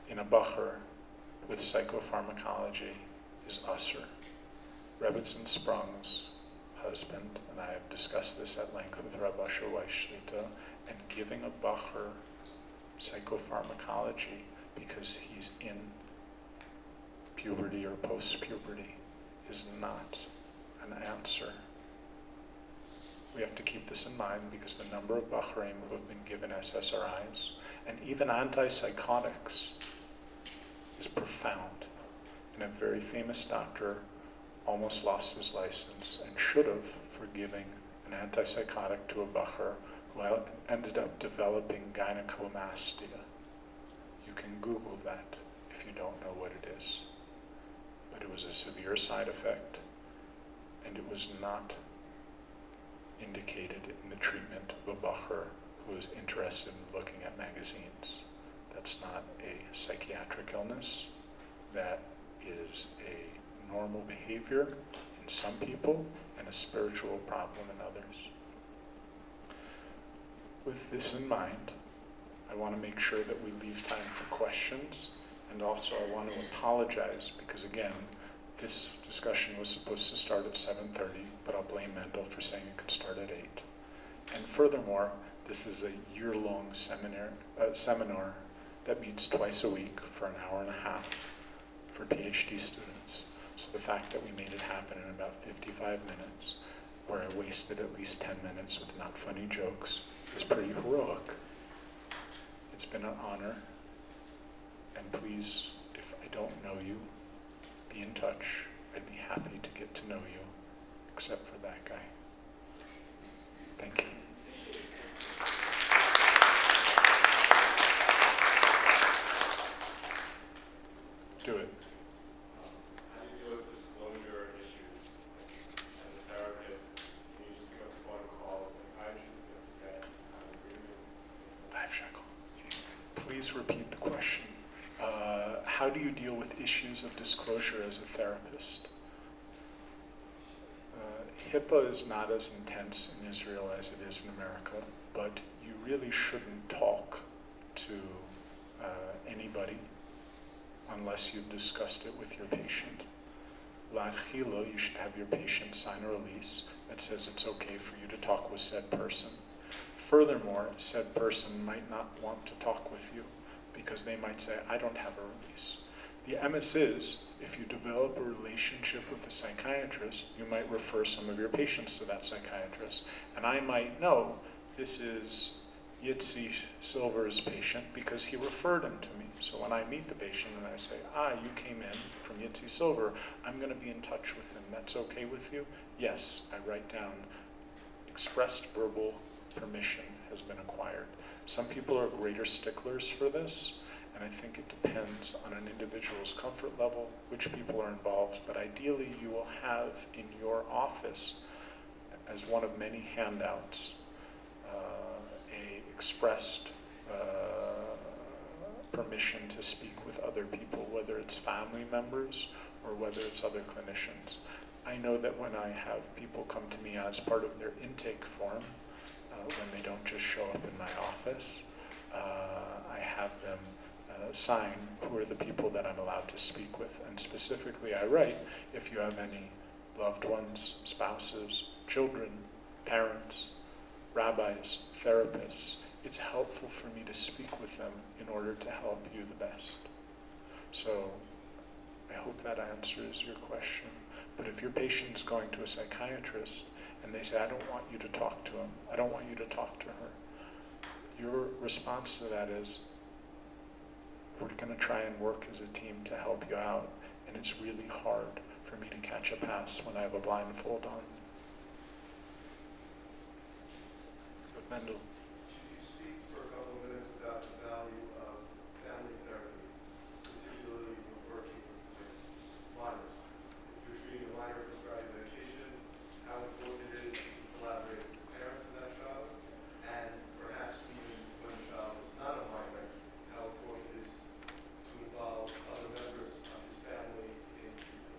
in a Bacher with psychopharmacology is usher. Rebbitzin Sprung's husband, and I have discussed this at length with Rabbi Asher Weiss shlita, and giving a Bacher psychopharmacology because he's in puberty or post-puberty is not an answer. We have to keep this in mind because the number of Bahrain who have been given SSRIs and even antipsychotics is profound. And a very famous doctor almost lost his license and should have for giving an antipsychotic to a Bacher who ended up developing gynecomastia. You can Google that if you don't know what it is. But it was a severe side effect, and it was not indicated in the treatment of a Bacher who was interested in looking at magazines. That's not a psychiatric illness. That is a normal behavior in some people and a spiritual problem in. With this in mind, I want to make sure that we leave time for questions. And also I want to apologize because again, this discussion was supposed to start at 7.30, but I'll blame Mendel for saying it could start at 8. And furthermore, this is a year-long seminar, uh, seminar that meets twice a week for an hour and a half for PhD students. So the fact that we made it happen in about 55 minutes, where I wasted at least 10 minutes with not funny jokes, is pretty heroic. It's been an honor. And please, if I don't know you, be in touch. I'd be happy to get to know you, except for that guy. Thank you. Do it. How do you deal with disclosure issues? As a therapist, can you just pick up the phone and call a psychiatrist if that's not an agreement? Five shekel. Please repeat the question. Uh, how do you deal with issues of disclosure as a therapist? Uh, HIPAA is not as intense in Israel as it is in America, but you really shouldn't talk to uh, anybody unless you've discussed it with your patient. L'achila, you should have your patient sign a release that says it's okay for you to talk with said person. Furthermore, said person might not want to talk with you because they might say, I don't have a release. The emes is, if you develop a relationship with a psychiatrist, you might refer some of your patients to that psychiatrist. And I might know this is Yitzi Silver's patient because he referred him to me. So when I meet the patient and I say, ah, you came in from Yitzi Silver, I'm going to be in touch with him. That's okay with you? Yes, I write down expressed verbal permission has been acquired. Some people are greater sticklers for this, and I think it depends on an individual's comfort level, which people are involved, but ideally you will have in your office, as one of many handouts, uh, a expressed uh, permission to speak with other people, whether it's family members or whether it's other clinicians. I know that when I have people come to me as part of their intake form, uh, when they don't just show up in my office, uh, I have them Uh, sign who are the people that I'm allowed to speak with. And specifically, I write if you have any loved ones, spouses, children, parents, rabbis, therapists, it's helpful for me to speak with them in order to help you the best. So I hope that answers your question. But if your patient's going to a psychiatrist and they say, I don't want you to talk to him, I don't want you to talk to her, your response to that is, we're going to try and work as a team to help you out, and it's really hard for me to catch a pass when I have a blindfold on. Mendel. Could you speak for a couple of minutes about the value of family therapy, particularly when working with minors? If you're treating a minor prescribing medication, how important it is to collaborate with the parents of that child, and perhaps even when the child is not a minor, how important it is to involve other members of his family in treatment?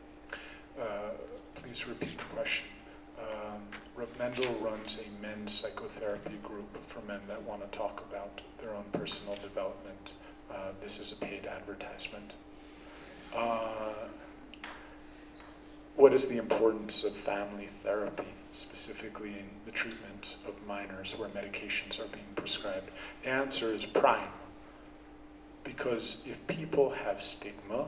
Uh, Please repeat the question. Um, Reb Mendel runs a men's psychotherapy group for men that want to talk about their own personal development. Uh, This is a paid advertisement. Uh, What is the importance of family therapy, specifically in the treatment of minors where medications are being prescribed? The answer is prime. Because if people have stigma,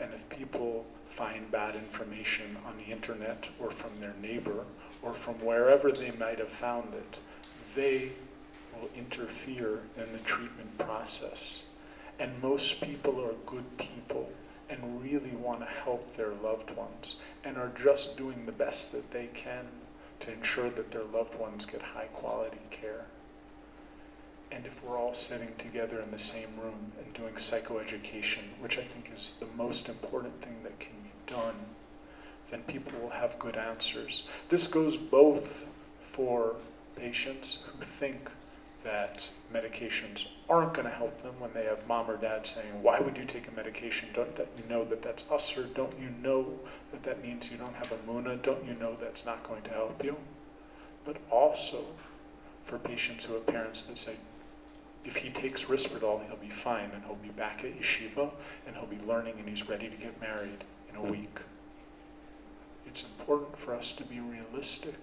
and if people find bad information on the internet or from their neighbor or from wherever they might have found it, they will interfere in the treatment process. And most people are good people and really want to help their loved ones and are just doing the best that they can to ensure that their loved ones get high quality care. And if we're all sitting together in the same room and doing psychoeducation, which I think is the most important thing that can be done, then people will have good answers. This goes both for patients who think that medications aren't going to help them when they have mom or dad saying, Why would you take a medication? Don't that you know that that's us, usher? Don't you know that that means you don't have a muna? Don't you know that's not going to help you? But also for patients who have parents that say, if he takes Risperdal, he'll be fine and he'll be back at yeshiva and he'll be learning and he's ready to get married in a week. It's important for us to be realistic.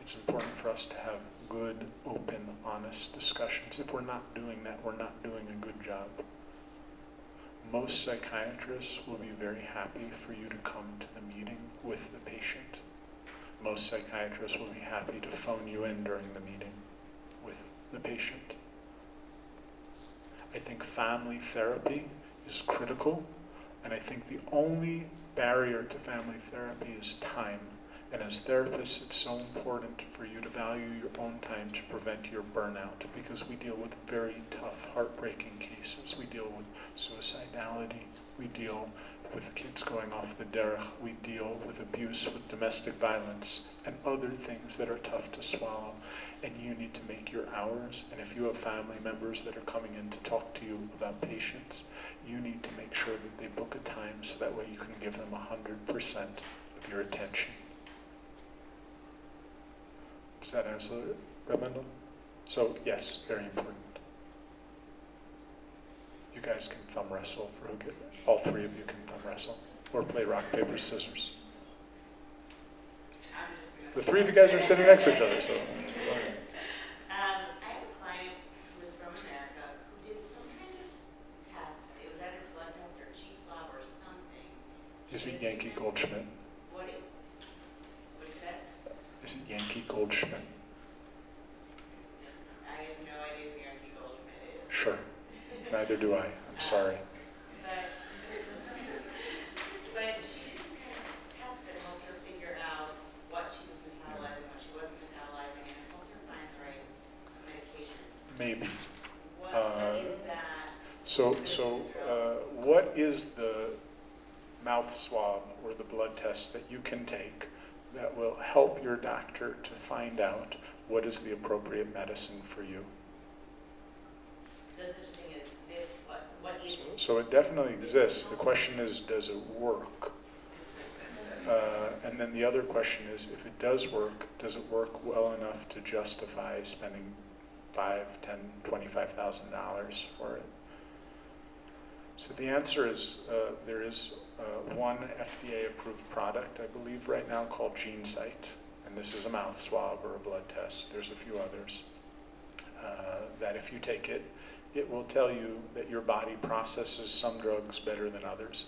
It's important for us to have good, open, honest discussions. If we're not doing that, we're not doing a good job. Most psychiatrists will be very happy for you to come to the meeting with the patient. Most psychiatrists will be happy to phone you in during the meeting with the patient. I think family therapy is critical, and I think the only barrier to family therapy is time. And as therapists, it's so important for you to value your own time to prevent your burnout because we deal with very tough, heartbreaking cases. We deal with suicidality. We deal with kids going off the derech. We deal with abuse, with domestic violence, and other things that are tough to swallow. And you need to make your hours. And if you have family members that are coming in to talk to you about patients, you need to make sure that they book a time so that way you can give them 100% of your attention. Does that answer it, Reb Mendel? So, yes, very important. You guys can thumb wrestle for who get, all three of you can thumb wrestle, or play rock, paper, scissors. I'm just gonna The three of you guys are sitting next to each other, so. Um, I have a is it Yankee Goldschmidt? I have no idea who Yankee Goldschmidt is. Sure. Neither do I. I'm uh, sorry. But, she just kind tested and helped her figure out what she was metabolizing, what she wasn't metabolizing, and helped her find the right medication. Maybe. Uh, so, so uh, what is the mouth swab or the blood test that you can take that will help your doctor to find out what is the appropriate medicine for you? Does such thing exist? What, what is it? So it definitely exists. The question is, does it work? Uh, and then the other question is, if it does work, does it work well enough to justify spending five, ten, twenty-five thousand dollars for it? So the answer is, uh, there is uh, one FDA-approved product, I believe, right now called GeneSight, and this is a mouth swab or a blood test. There's a few others. Uh, that if you take it, it will tell you that your body processes some drugs better than others.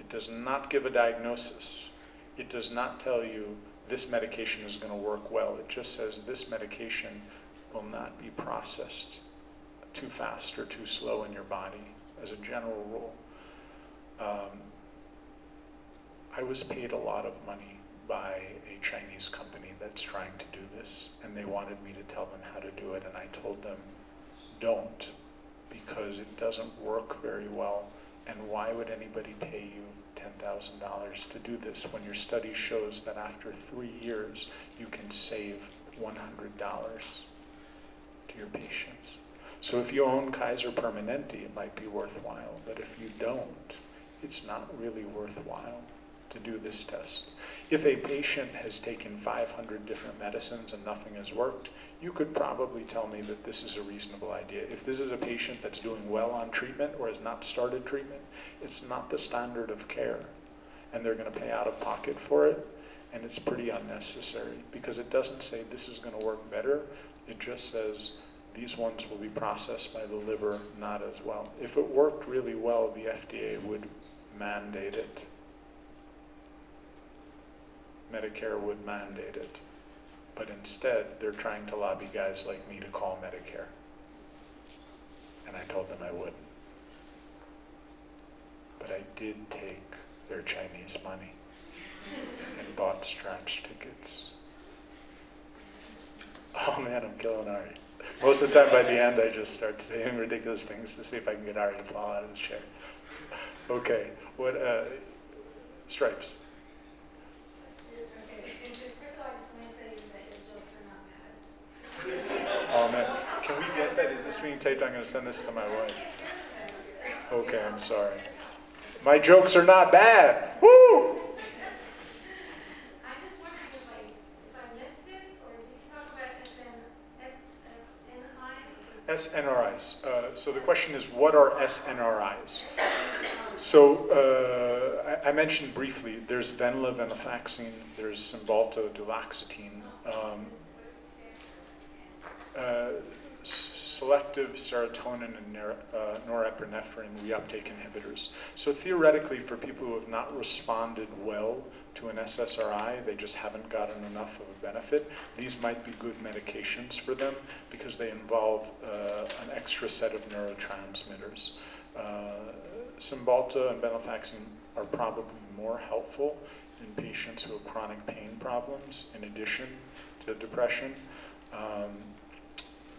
It does not give a diagnosis. It does not tell you this medication is going to work well. It just says this medication will not be processed too fast or too slow in your body as a general rule. Um, I was paid a lot of money by a Chinese company that's trying to do this, and they wanted me to tell them how to do it, and I told them, don't, because it doesn't work very well, and why would anybody pay you $10,000 to do this when your study shows that after three years, you can save $100 to your patients? So if you own Kaiser Permanente, it might be worthwhile, but if you don't, it's not really worthwhile to do this test. If a patient has taken 500 different medicines and nothing has worked, you could probably tell me that this is a reasonable idea. If this is a patient that's doing well on treatment or has not started treatment, it's not the standard of care. And they're going to pay out of pocket for it, and it's pretty unnecessary because it doesn't say this is going to work better. It just says these ones will be processed by the liver not as well. If it worked really well, the FDA would mandate it. Medicare would mandate it. But instead, they're trying to lobby guys like me to call Medicare. And I told them I wouldn't. But I did take their Chinese money and bought scratch tickets. Oh man, I'm killing Ari. Most of the time by the end, I just start saying ridiculous things to see if I can get Ari to fall out of his chair. Okay, what, uh, stripes? First of all, I just want to tell you that your jokes are not bad. Oh man, can we get that? Is this being taped? I'm going to send this to my wife. Okay, I'm sorry. My jokes are not bad. Woo! I just wondered if I, if I missed it, or did you talk about SN, S, SNIs? SNRIs. Uh, so the question is, what are SNRIs? So uh, I, I mentioned briefly, there's Venla, venlafaxine, there's Cymbalta, duloxetine. Um, uh, selective serotonin and uh, norepinephrine reuptake inhibitors. So theoretically, for people who have not responded well to an SSRI, they just haven't gotten enough of a benefit, these might be good medications for them because they involve uh, an extra set of neurotransmitters. Uh, Cymbalta and venlafaxine are probably more helpful in patients who have chronic pain problems in addition to depression. Um,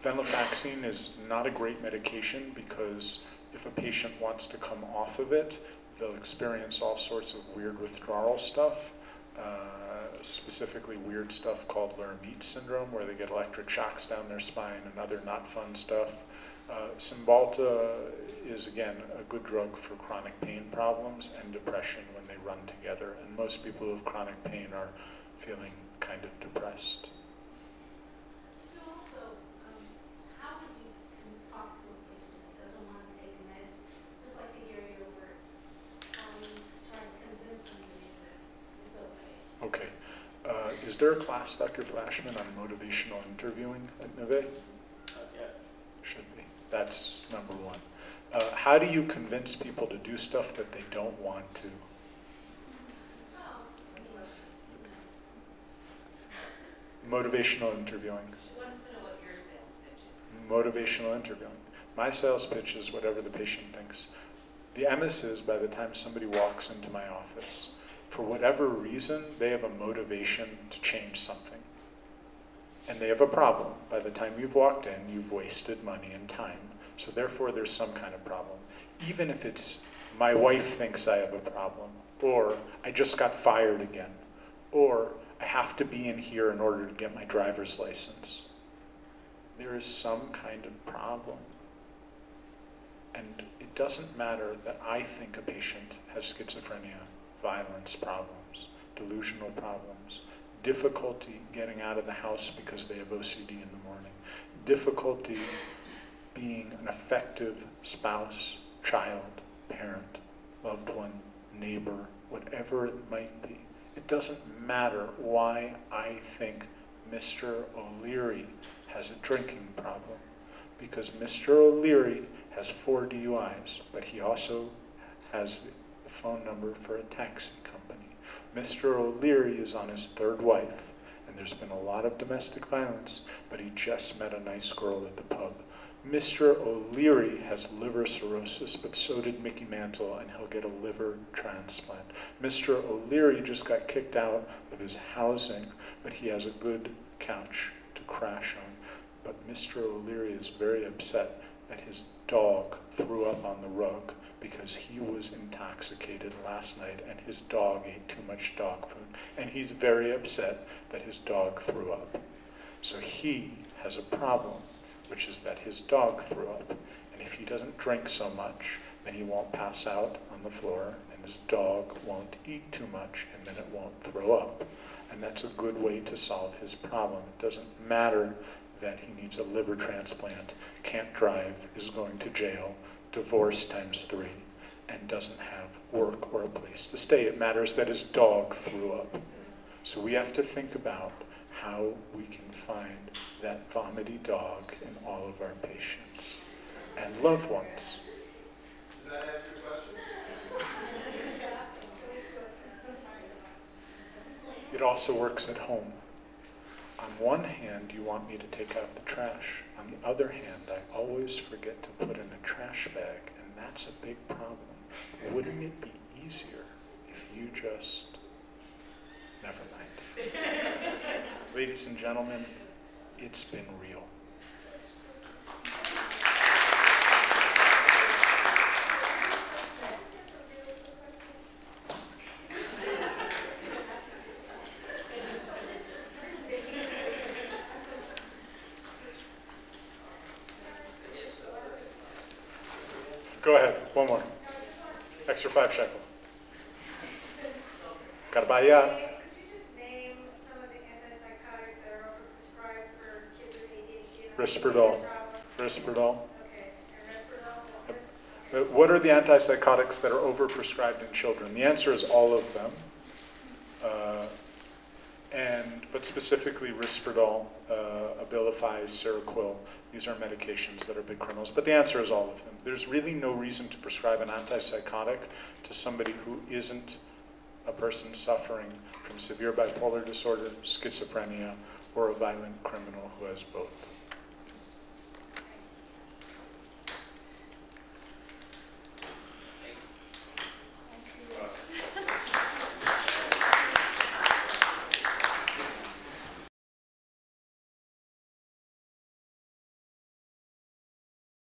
Venlafaxine is not a great medication because if a patient wants to come off of it, they'll experience all sorts of weird withdrawal stuff, uh, specifically weird stuff called Lhermitte syndrome, where they get electric shocks down their spine and other not fun stuff. Uh, Cymbalta is, again, a good drug for chronic pain problems and depression when they run together. And most people who have chronic pain are feeling kind of depressed. Could you also, um, how would you con- talk to a patient that doesn't want to take meds, just like to hear your words? How do you try to convince somebody that it's okay? Okay. Uh, is there a class, Dr. Flashman, on motivational interviewing at Neve? Should be. That's number one. Uh, how do you convince people to do stuff that they don't want to? Motivational interviewing. She wants to know what your sales pitch. Motivational interviewing. My sales pitch is whatever the patient thinks. The emes is by the time somebody walks into my office, for whatever reason, they have a motivation to change something. And they have a problem. By the time you've walked in, you've wasted money and time. So therefore, there's some kind of problem. Even if it's, my wife thinks I have a problem, or I just got fired again, or I have to be in here in order to get my driver's license. There is some kind of problem. And it doesn't matter that I think a patient has schizophrenia, violence problems, delusional problems, difficulty getting out of the house because they have OCD in the morning, difficulty being an effective spouse, child, parent, loved one, neighbor, whatever it might be. It doesn't matter why I think Mr. O'Leary has a drinking problem, because Mr. O'Leary has four DUIs, but he also has the phone number for a taxi company. Mr. O'Leary is on his third wife, and there's been a lot of domestic violence, but he just met a nice girl at the pub. Mr. O'Leary has liver cirrhosis, but so did Mickey Mantle, and he'll get a liver transplant. Mr. O'Leary just got kicked out of his housing, but he has a good couch to crash on. But Mr. O'Leary is very upset that his dog threw up on the rug because he was intoxicated last night and his dog ate too much dog food. And he's very upset that his dog threw up. So he has a problem which is that his dog threw up. And if he doesn't drink so much, then he won't pass out on the floor, and his dog won't eat too much, and then it won't throw up. And that's a good way to solve his problem. It doesn't matter that he needs a liver transplant, can't drive, is going to jail, divorce times three, and doesn't have work or a place to stay. It matters that his dog threw up. So we have to think about how we can find that vomity dog in all of our patients and loved ones. Does that answer your question? It also works at home. On one hand, you want me to take out the trash. On the other hand, I always forget to put in a trash bag, and that's a big problem. Wouldn't it be easier if you just. Never mind. Ladies and gentlemen, it's been real. Go ahead, one more. Extra five shekel. Gotta buy you out. Could you just name some of the antipsychotics that are prescribed for kids with ADHD? and Risperdal. Risperdal. Okay, and Risperdal, that's it? What are the antipsychotics that are overprescribed in children? The answer is all of them. Uh, and, but specifically Risperdal, uh, Abilify, Seroquel, these are medications that are big criminals. But the answer is all of them. There's really no reason to prescribe an antipsychotic to somebody who isn't a person suffering from severe bipolar disorder, schizophrenia, or a violent criminal who has both.